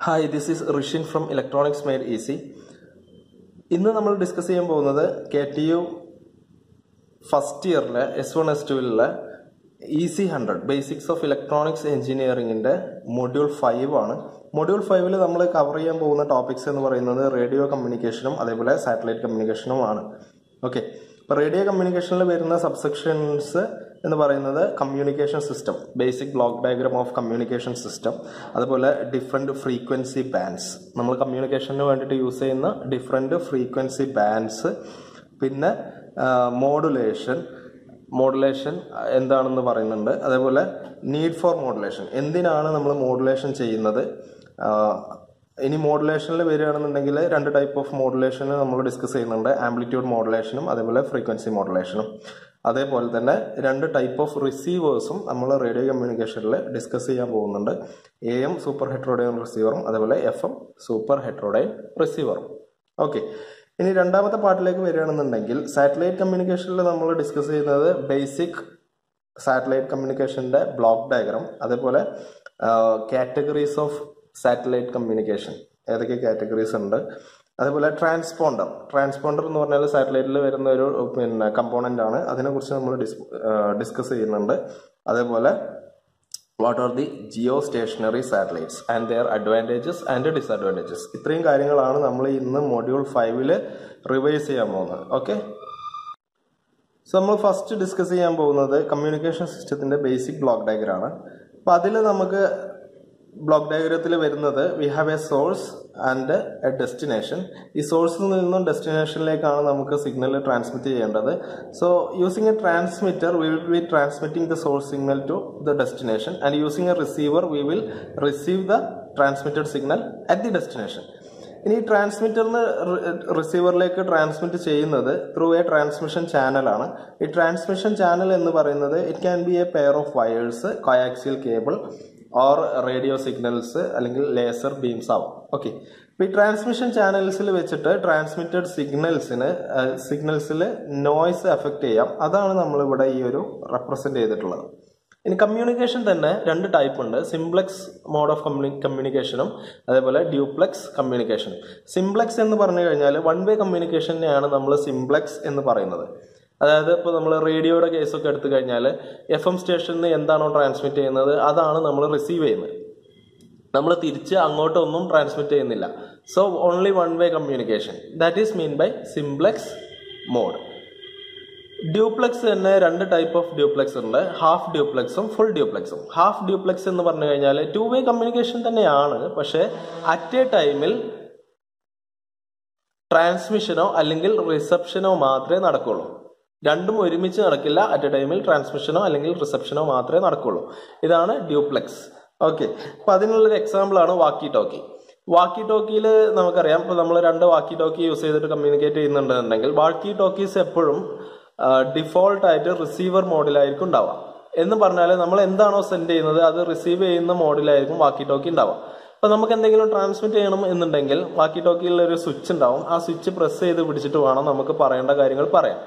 Hi this is Rishin from electronics made easy ഇന്ന് നമ്മൾ discuss ചെയ്യാൻ പോകുന്നത് കെ ടി യു ഫസ്റ്റ് ഇയറിലെ S one S ടുവിലെ EC hundred basics of electronics എഞ്ചിനീയറിംഗിന്റെ module five ആണ്. Module ഫൈവിൽ നമ്മൾ കവർ ചെയ്യാൻ പോകുന്ന ടോപ്പിക്സ് എന്ന് പറയുന്നത് റേഡിയോ കമ്മ്യൂണിക്കേഷനും അതേപോലെ സാറ്റലൈറ്റ് കമ്മ്യൂണിക്കേഷനും ആണ്. ഓക്കെ അപ്പോൾ റേഡിയോ കമ്മ്യൂണിക്കേഷനിൽ വരുന്ന സബ്സെക്ഷൻസ് എന്ന് പറയുന്നത് communication system basic block diagram of communication system അതുപോലെ ഡിഫറെന്റ് ഫ്രീക്വൻസി ബാൻഡ്സ് നമ്മൾ കമ്മ്യൂണിക്കേഷന് വേണ്ടിയിട്ട് യൂസ് ചെയ്യുന്ന ഡിഫറെന്റ് ഫ്രീക്വൻസി ബാൻഡ്സ് പിന്നെ മോഡുലേഷൻ മോഡുലേഷൻ എന്താണെന്ന് പറയുന്നുണ്ട്. അതേപോലെ നീഡ് ഫോർ മോഡുലേഷൻ എന്തിനാണ് നമ്മൾ മോഡുലേഷൻ ചെയ്യുന്നത്? ഇനി മോഡുലേഷനിൽ വരികയാണെന്നുണ്ടെങ്കിൽ രണ്ട് ടൈപ്പ് ഓഫ് മോഡുലേഷൻ നമ്മൾ ഡിസ്കസ് ചെയ്യുന്നുണ്ട്. ആംപ്ലിറ്റ്യൂഡ് മോഡുലേഷനും അതേപോലെ ഫ്രീക്വൻസി മോഡുലേഷനും അതേപോലെ തന്നെ രണ്ട് ടൈപ്പ് ഓഫ് റിസീവേഴ്സും നമ്മൾ റേഡിയോ കമ്മ്യൂണിക്കേഷനിൽ ഡിസ്കസ് ചെയ്യാൻ പോകുന്നുണ്ട്. എ എം സൂപ്പർ ഹെട്രോഡൈൻ റിസീവറും അതേപോലെ എഫ് എം സൂപ്പർ ഹെട്രോഡൈൻ റിസീവറും ഓക്കെ ഇനി രണ്ടാമത്തെ പാർട്ടിലേക്ക് വരികയാണെന്നുണ്ടെങ്കിൽ സാറ്റലൈറ്റ് കമ്മ്യൂണിക്കേഷനിൽ നമ്മൾ ഡിസ്കസ് ചെയ്യുന്നത് ബേസിക് സാറ്റലൈറ്റ് കമ്മ്യൂണിക്കേഷന്റെ ബ്ലോക്ക് ഡയഗ്രാം അതേപോലെ കാറ്റഗറീസ് ഓഫ് സാറ്റലൈറ്റ് കമ്മ്യൂണിക്കേഷൻ ഏതൊക്കെ കാറ്റഗറീസ് ഉണ്ട്? അതേപോലെ ട്രാൻസ്പോണ്ടർ. ട്രാൻസ്പോണ്ടർ എന്ന് പറഞ്ഞാൽ സാറ്റലൈറ്റിൽ വരുന്ന ഒരു പിന്നെ കമ്പോണന്റ് ആണ്. അതിനെക്കുറിച്ച് നമ്മൾ ഡിസ്കസ് ചെയ്യുന്നുണ്ട്. അതേപോലെ what are the geostationary satellites and their advantages and disadvantages ഇത്രയും കാര്യങ്ങളാണ് നമ്മൾ ഇന്ന് മൊഡ്യൂൾ ഫൈവിൽ റിവൈസ് ചെയ്യാൻ പോകുന്നത്. ഓക്കെ സോ നമ്മൾ ഫസ്റ്റ് ഡിസ്കസ് ചെയ്യാൻ പോകുന്നത് കമ്മ്യൂണിക്കേഷൻ സിസ്റ്റത്തിന്റെ ബേസിക് ബ്ലോക്ക് ഡയഗ്രാണ് അപ്പോൾ അപ്പൊ അതിൽ നമുക്ക് ബ്ലോക്ക് ഡയഗ്രത്തിൽ വരുന്നത് we have a source and a destination ഈ സോഴ്സിൽ നിന്നും ഡെസ്റ്റിനേഷനിലേക്കാണ് നമുക്ക് സിഗ്നൽ ട്രാൻസ്മിറ്റ് ചെയ്യേണ്ടത്. So using a transmitter we will be transmitting the source signal to the destination and using a receiver we will receive the transmitted signal at the destination ഇനി ട്രാൻസ്മിറ്ററിന് റിസീവറിലേക്ക് transmit ചെയ്യുന്നത് ത്രൂ എ ട്രാൻസ്മിഷൻ ചാനലാണ് ഈ transmission channel എന്ന് പറയുന്നത് it can be a pair of wires coaxial cable or radio signals അല്ലെങ്കിൽ laser beams ആവും. ഓക്കെ ഇപ്പൊ ഈ ട്രാൻസ്മിഷൻ ചാനൽസിൽ വെച്ചിട്ട് ട്രാൻസ്മിറ്റഡ് സിഗ്നൽസിന് സിഗ്നൽസിൽ നോയ്സ് എഫക്റ്റ് ചെയ്യാം. അതാണ് നമ്മൾ ഇവിടെ ഈ ഒരു റെപ്രസെന്റ് ചെയ്തിട്ടുള്ളത്. ഇനി കമ്മ്യൂണിക്കേഷൻ തന്നെ രണ്ട് ടൈപ്പ് ഉണ്ട്. സിംപ്ലക്സ് മോഡ് ഓഫ് കമ്മ്യൂണിക്കേഷനും അതേപോലെ ഡ്യൂപ്ലെക്സ് കമ്മ്യൂണിക്കേഷനും സിംപ്ലക്സ് എന്ന് പറഞ്ഞു കഴിഞ്ഞാൽ വൺ വേ കമ്മ്യൂണിക്കേഷനെയാണ് നമ്മൾ സിംപ്ലക്സ് എന്ന് പറയുന്നത്. അതായത് ഇപ്പോൾ നമ്മൾ റേഡിയോയുടെ കേസൊക്കെ എടുത്തു കഴിഞ്ഞാൽ എഫ് എം സ്റ്റേഷനിൽ എന്താണോ ട്രാൻസ്മിറ്റ് ചെയ്യുന്നത് അതാണ് നമ്മൾ റിസീവ് ചെയ്യുന്നത്. നമ്മൾ തിരിച്ച് അങ്ങോട്ടൊന്നും ട്രാൻസ്മിറ്റ് ചെയ്യുന്നില്ല. So only one way communication that is mean by simplex mode duplex തന്നെ രണ്ട് ടൈപ്പ് ഓഫ് ഡ്യൂപ്ലെക്സ് ഉണ്ട്. ഹാഫ് ഡ്യൂപ്ലെക്സും ഫുൾ ഡ്യൂപ്ലെക്സും ഹാഫ് ഡ്യൂപ്ലെക്സ് എന്ന് പറഞ്ഞു കഴിഞ്ഞാൽ ടു വേ കമ്മ്യൂണിക്കേഷൻ തന്നെയാണ്. പക്ഷേ അറ്റ് എ ടൈമിൽ ട്രാൻസ്മിഷനോ അല്ലെങ്കിൽ റിസപ്ഷനോ മാത്രമേ നടക്കുള്ളൂ. രണ്ടും ഒരുമിച്ച് നടക്കില്ല. അറ്റ് എ ടൈമിൽ ട്രാൻസ്മിഷനോ അല്ലെങ്കിൽ റിസപ്ഷനോ മാത്രമേ നടക്കുള്ളൂ. ഇതാണ് ഡ്യൂപ്ലെക്സ് ഓക്കെ അപ്പം അതിനുള്ളൊരു എക്സാമ്പിളാണ് വാക്കി ടോക്കി വാക്കി ടോക്കിയിൽ നമുക്കറിയാം. ഇപ്പോൾ നമ്മൾ രണ്ട് വാക്കി ടോക്കി യൂസ് ചെയ്തിട്ട് കമ്മ്യൂണിക്കേറ്റ് ചെയ്യുന്നുണ്ടെന്നുണ്ടെങ്കിൽ വാക്കി ടോക്കീസ് എപ്പോഴും ഡിഫോൾട്ട് ആയിട്ട് റിസീവർ മോഡിലായിരിക്കും ഉണ്ടാവുക. എന്ന് പറഞ്ഞാൽ നമ്മൾ എന്താണോ സെൻഡ് ചെയ്യുന്നത് അത് റിസീവ് ചെയ്യുന്ന മോഡിലായിരിക്കും വാക്കി ടോക്കി ഉണ്ടാവുക. അപ്പോൾ നമുക്ക് എന്തെങ്കിലും ട്രാൻസ്മിറ്റ് ചെയ്യണം എന്നുണ്ടെങ്കിൽ വാക്കി ടോക്കിയിലൊരു സ്വിച്ച് ഉണ്ടാവും. ആ സ്വിച്ച് പ്രസ് ചെയ്ത് പിടിച്ചിട്ട് വേണം നമുക്ക് പറയേണ്ട കാര്യങ്ങൾ പറയാം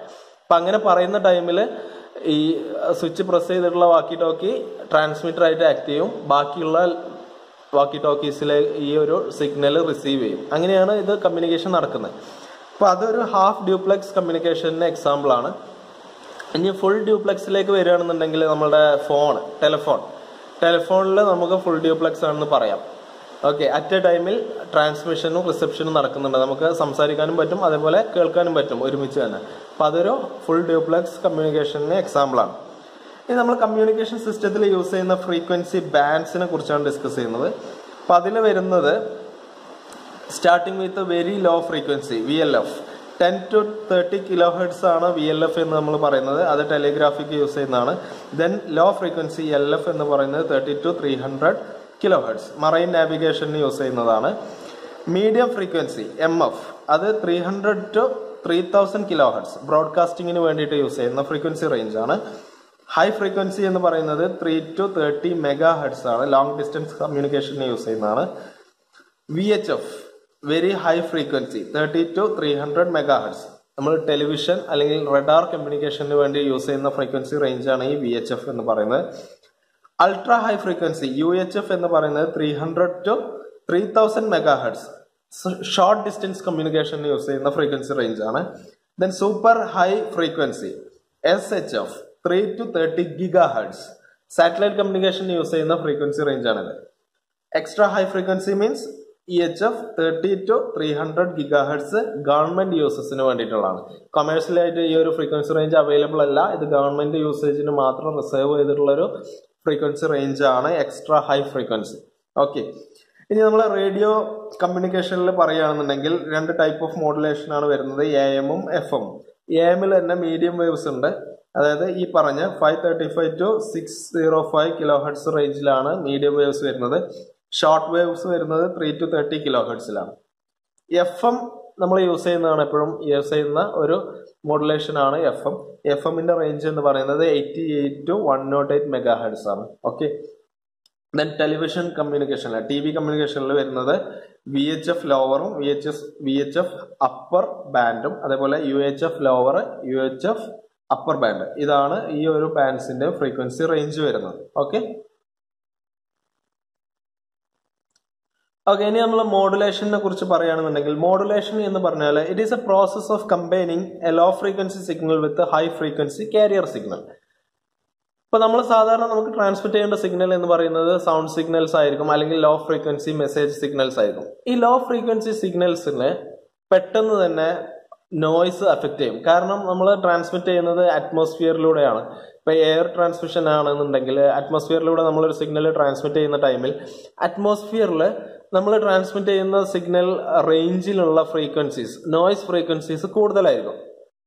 അപ്പൊ അങ്ങനെ പറയുന്ന ടൈമിൽ ഈ സ്വിച്ച് പ്രസ് ചെയ്തിട്ടുള്ള വാക്കി ടോക്കി ട്രാൻസ്മിറ്റർ ആയിട്ട് ആക്ട് ചെയ്യും. ബാക്കിയുള്ള വാക്കി ടോക്കീസിലെ ഈ ഒരു സിഗ്നൽ റിസീവ് ചെയ്യും. അങ്ങനെയാണ് ഇത് കമ്മ്യൂണിക്കേഷൻ നടക്കുന്നത്. അപ്പൊ അതൊരു ഹാഫ് ഡ്യൂപ്ലെക്സ് കമ്മ്യൂണിക്കേഷന്റെ എക്സാമ്പിൾ ആണ്. ഇനി ഫുൾ ഡ്യൂപ്ലെക്സിലേക്ക് വരികയാണെന്നുണ്ടെങ്കിൽ നമ്മുടെ ഫോൺ ടെലിഫോൺ ടെലിഫോണിൽ നമുക്ക് ഫുൾ ഡ്യൂപ്ലെക്സ് ആണെന്ന് പറയാം. ഓക്കെ അറ്റ് എ ടൈമിൽ ട്രാൻസ്മിഷനും റിസപ്ഷനും നടക്കുന്നുണ്ട്. നമുക്ക് സംസാരിക്കാനും പറ്റും അതേപോലെ കേൾക്കാനും പറ്റും ഒരുമിച്ച് തന്നെ. അപ്പം അതൊരു ഫുൾ ഡ്യൂപ്ലക്സ് കമ്മ്യൂണിക്കേഷന് എക്സാമ്പിളാണ് ഇനി നമ്മൾ കമ്മ്യൂണിക്കേഷൻ സിസ്റ്റത്തിൽ യൂസ് ചെയ്യുന്ന ഫ്രീക്വൻസി ബാൻഡ്സിനെ കുറിച്ചാണ് ഡിസ്കസ് ചെയ്യുന്നത്. അപ്പം അതിൽ വരുന്നത് starting with very low frequency V L F ten to thirty kilo hertz ആണ് വി എൽ എഫ് എന്ന് നമ്മൾ പറയുന്നത്. അത് ടെലിഗ്രാഫിക്ക് യൂസ് ചെയ്യുന്നതാണ്. Then low frequency L F എന്ന് പറയുന്നത് thirty to three hundred kilo hertz marine നാവിഗേഷന് use ചെയ്യുന്നതാണ്. മീഡിയം ഫ്രീക്വൻസി എം എഫ് അത് three hundred to three thousand kilo hertz ബ്രോഡ്കാസ്റ്റിംഗിന് വേണ്ടിയിട്ട് യൂസ് ചെയ്യുന്ന ഫ്രീക്വൻസി റേഞ്ച് ആണ് ഹൈ ഫ്രീക്വൻസി എന്ന് പറയുന്നത് three to thirty mega heads ആണ് ലോങ് ഡിസ്റ്റൻസ് കമ്മ്യൂണിക്കേഷന് use ചെയ്യുന്നതാണ്. V H F very high frequency thirty to three hundred megahertz നമ്മൾ television അല്ലെങ്കിൽ റഡാർ കമ്മ്യൂണിക്കേഷന് വേണ്ടി യൂസ് ചെയ്യുന്ന ഫ്രീക്വൻസി റേഞ്ചാണ് ഈ വി എച്ച് എഫ് എന്ന് പറയുന്നത്. Ultra high frequency U H F എന്ന് പറയുന്നത് three hundred to three thousand megahertz short distance communication use ചെയ്യുന്ന ഫ്രീക്വൻസി റേഞ്ച് ആണ്. Then super high frequency S H F three to thirty gigahertz satellite communication use ചെയ്യുന്ന frequency range ആണിത്. Extra high frequency means E H F thirty to three hundred gigahertz government യൂസസിന് വേണ്ടിയിട്ടുള്ളതാണ് കൊമേഴ്സ്യലായിട്ട് ഈ ഒരു frequency range available അല്ല. ഇത് government യൂസേജിന് മാത്രം reserve ചെയ്തിട്ടുള്ള ഒരു ഫ്രീക്വൻസി റേഞ്ച് ആണ് എക്സ്ട്രാ ഹൈ ഫ്രീക്വൻസി ഓക്കെ ഇനി നമ്മൾ റേഡിയോ കമ്മ്യൂണിക്കേഷനിൽ പറയുകയാണെന്നുണ്ടെങ്കിൽ രണ്ട് ടൈപ്പ് ഓഫ് മോഡുലേഷൻ ആണ് വരുന്നത് എ എമ്മും എഫ് എമ്മും എ എമ്മിൽ തന്നെ മീഡിയം വേവ്സ് ഉണ്ട്. അതായത് ഈ പറഞ്ഞ five thirty five to six zero five kilo heads റേഞ്ചിലാണ് മീഡിയം വേവ്സ് വരുന്നത്. ഷോർട്ട് വേവ്സ് വരുന്നത് ത്രീ ടു തേർട്ടി കിലോ ഹെഡ്സിലാണ് എഫ് എം നമ്മൾ യൂസ് ചെയ്യുന്നതാണ് എപ്പോഴും യൂസ് ചെയ്യുന്ന ഒരു മോഡുലേഷനാണ് എഫ് എം എഫ് എമ്മിന്റെ റേഞ്ച് എന്ന് പറയുന്നത് eighty eight to one naught eight megahertz ആണ് ഓക്കെ ദെൻ ടെലിവിഷൻ കമ്മ്യൂണിക്കേഷനിൽ ടി വി കമ്മ്യൂണിക്കേഷനിൽ വരുന്നത് V H F ലോവറും V H F V H F upper ബാൻഡും അതേപോലെ U H F lower U H F upper band ഇതാണ് ഈ ഒരു ബാൻഡ്സിന്റെ frequency range വരുന്നത്. ഓക്കെ ഓക്കെ ഇനി നമ്മൾ മോഡുലേഷനെ കുറിച്ച് പറയുകയാണെന്നുണ്ടെങ്കിൽ മോഡുലേഷൻ എന്ന് പറഞ്ഞാൽ it is a process of combining a low frequency signal with high frequency carrier signal ഇപ്പൊ നമ്മൾ സാധാരണ നമുക്ക് ട്രാൻസ്മിറ്റ് ചെയ്യേണ്ട സിഗ്നൽ എന്ന് പറയുന്നത് സൗണ്ട് സിഗ്നൽസ് ആയിരിക്കും അല്ലെങ്കിൽ ലോ ഫ്രീക്വൻസി മെസ്സേജ് സിഗ്നൽസ് ആയിരിക്കും. ഈ ലോ ഫ്രീക്വൻസി സിഗ്നൽസിന് പെട്ടെന്ന് തന്നെ നോയ്സ് അഫക്റ്റ് ചെയ്യും. കാരണം നമ്മൾ ട്രാൻസ്മിറ്റ് ചെയ്യുന്നത് അറ്റ്മോസ്ഫിയറിലൂടെയാണ് ഇപ്പൊ എയർ ട്രാൻസ്മിഷൻ ആണെന്നുണ്ടെങ്കിൽ അറ്റ്മോസ്ഫിയറിലൂടെ നമ്മളൊരു സിഗ്നൽ ട്രാൻസ്മിറ്റ് ചെയ്യുന്ന ടൈമിൽ അറ്റ്മോസ്ഫിയറിൽ നമ്മൾ ട്രാൻസ്മിറ്റ് ചെയ്യുന്ന സിഗ്നൽ റേഞ്ചിലുള്ള ഫ്രീക്വൻസീസ് നോയ്സ് ഫ്രീക്വൻസീസ് കൂടുതലായിരിക്കും.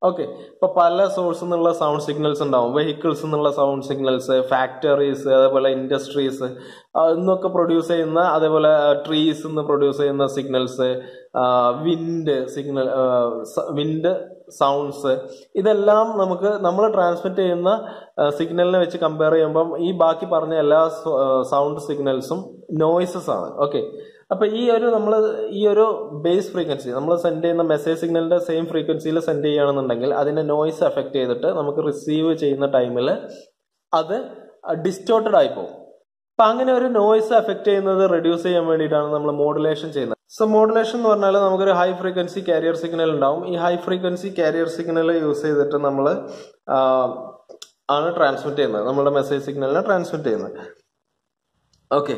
ഓക്കെ ഇപ്പൊ പല സോഴ്സിൽ നിന്നുള്ള സൗണ്ട് സിഗ്നൽസ് ഉണ്ടാവും. വെഹിക്കിൾസ് എന്നുള്ള സൗണ്ട് സിഗ്നൽസ് ഫാക്ടറീസ് അതേപോലെ ഇൻഡസ്ട്രീസ് എന്നൊക്കെ പ്രൊഡ്യൂസ് ചെയ്യുന്ന അതേപോലെ ട്രീസ് നിന്ന് പ്രൊഡ്യൂസ് ചെയ്യുന്ന signals wind signal wind sounds ഇതെല്ലാം നമുക്ക് നമ്മൾ ട്രാൻസ്മിറ്റ് ചെയ്യുന്ന സിഗ്നലിനെ വെച്ച് കമ്പയർ ചെയ്യുമ്പം ഈ ബാക്കി പറഞ്ഞ എല്ലാ സൗണ്ട് സിഗ്നൽസും നോയ്സസ് ആണ്. ഓക്കെ അപ്പൊ ഈ ഒരു നമ്മൾ ഈ ഒരു ബേസ് ഫ്രീക്വൻസി നമ്മൾ സെൻഡ് ചെയ്യുന്ന മെസ്സേജ് സിഗ്നലിന്റെ സെയിം ഫ്രീക്വൻസിയിൽ സെൻഡ് ചെയ്യുകയാണെന്നുണ്ടെങ്കിൽ അതിന്റെ നോയ്സ് എഫക്ട് ചെയ്തിട്ട് നമുക്ക് റിസീവ് ചെയ്യുന്ന ടൈമിൽ അത് ഡിസ്റ്റോർട്ടഡ് ആയി പോകും അപ്പൊ അങ്ങനെ ഒരു നോയ്സ് എഫക്ട് ചെയ്യുന്നത് റെഡ്യൂസ് ചെയ്യാൻ വേണ്ടിയിട്ടാണ് നമ്മൾ മോഡുലേഷൻ ചെയ്യുന്നത്. സോ മോഡുലേഷൻ എന്ന് പറഞ്ഞാൽ നമുക്കൊരു ഹൈ ഫ്രീക്വൻസി കാരിയർ സിഗ്നൽ ഉണ്ടാവും. ഈ high frequency carrier signal use ചെയ്തിട്ട് നമ്മൾ ആണ് ട്രാൻസ്മിറ്റ് ചെയ്യുന്നത്. നമ്മുടെ മെസ്സേജ് സിഗ്നലിനെ ട്രാൻസ്മിറ്റ് ചെയ്യുന്നത്. ഓക്കെ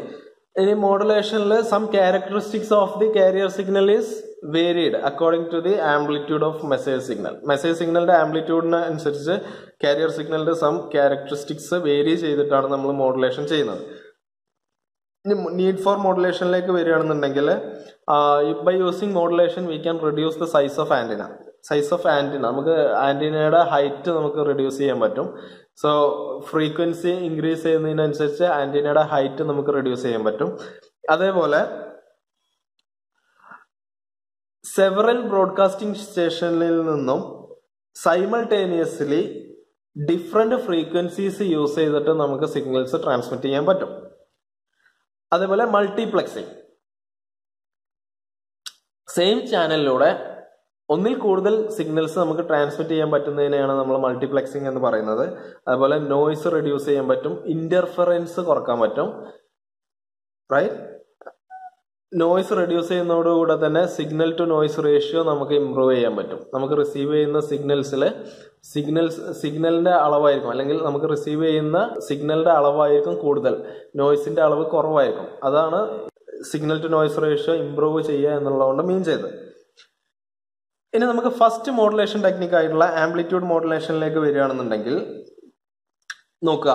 ഇനി മോഡുലേഷനിൽ some characteristics of the carrier signal is varied according to the amplitude of message signal message സിഗ്നലിന്റെ ആംപ്ലിറ്റ്യൂഡിന് അനുസരിച്ച് കാരിയർ സിഗ്നലിന്റെ സം ക്യാരക്ടറിസ്റ്റിക്സ് വേരി ചെയ്തിട്ടാണ് നമ്മൾ മോഡുലേഷൻ ചെയ്യുന്നത്. ഇനി നീഡ് ഫോർ മോഡുലേഷനിലേക്ക് വരികയാണെന്നുണ്ടെങ്കിൽ by using modulation we can reduce the size of antenna size of antenna നമുക്ക് ആന്റിനയുടെ ഹൈറ്റ് നമുക്ക് റെഡ്യൂസ് ചെയ്യാൻ പറ്റും. സോ ഫ്രീക്വൻസി ഇൻക്രീസ് ചെയ്യുന്നതിനനുസരിച്ച് ആന്റിനയുടെ ഹൈറ്റ് നമുക്ക് റെഡ്യൂസ് ചെയ്യാൻ പറ്റും. അതേപോലെ സെവറൽ ബ്രോഡ്കാസ്റ്റിംഗ് സ്റ്റേഷനിൽ നിന്നും സൈമൾട്ടേനിയസ്ലി ഡിഫറെന്റ് ഫ്രീക്വൻസീസ് യൂസ് ചെയ്തിട്ട് നമുക്ക് സിഗ്നൽസ് ട്രാൻസ്മിറ്റ് ചെയ്യാൻ പറ്റും. അതേപോലെ മൾട്ടിപ്ലക്സിംഗ് സെയിം ചാനലിലൂടെ ഒന്നിൽ കൂടുതൽ സിഗ്നൽസ് നമുക്ക് ട്രാൻസ്മിറ്റ് ചെയ്യാൻ പറ്റുന്നതിനെയാണ് നമ്മൾ മൾട്ടിപ്ലക്സിംഗ് എന്ന് പറയുന്നത്. അതുപോലെ നോയ്സ് റെഡ്യൂസ് ചെയ്യാൻ പറ്റും ഇന്റർഫറൻസ് കുറയ്ക്കാൻ പറ്റും റൈറ്റ് നോയ്സ് റെഡ്യൂസ് ചെയ്യുന്നതോടുകൂടെ തന്നെ സിഗ്നൽ ടു നോയ്സ് റേഷ്യോ നമുക്ക് ഇമ്പ്രൂവ് ചെയ്യാൻ പറ്റും. നമുക്ക് റിസീവ് ചെയ്യുന്ന സിഗ്നൽസിൽ സിഗ്നൽസ് സിഗ്നലിന്റെ അളവായിരിക്കും. അല്ലെങ്കിൽ നമുക്ക് റിസീവ് ചെയ്യുന്ന സിഗ്നലിന്റെ അളവായിരിക്കും കൂടുതൽ. നോയ്സിന്റെ അളവ് കുറവായിരിക്കും. അതാണ് signal to noise ratio improve ചെയ്യുക എന്നുള്ളതുകൊണ്ട് മീൻ ചെയ്തത്. ഇനി നമുക്ക് ഫസ്റ്റ് മോഡുലേഷൻ ടെക്നിക് ആയിട്ടുള്ള ആംപ്ലിറ്റ്യൂഡ് മോഡുലേഷനിലേക്ക് വരികയാണെന്നുണ്ടെങ്കിൽ നോക്കുക.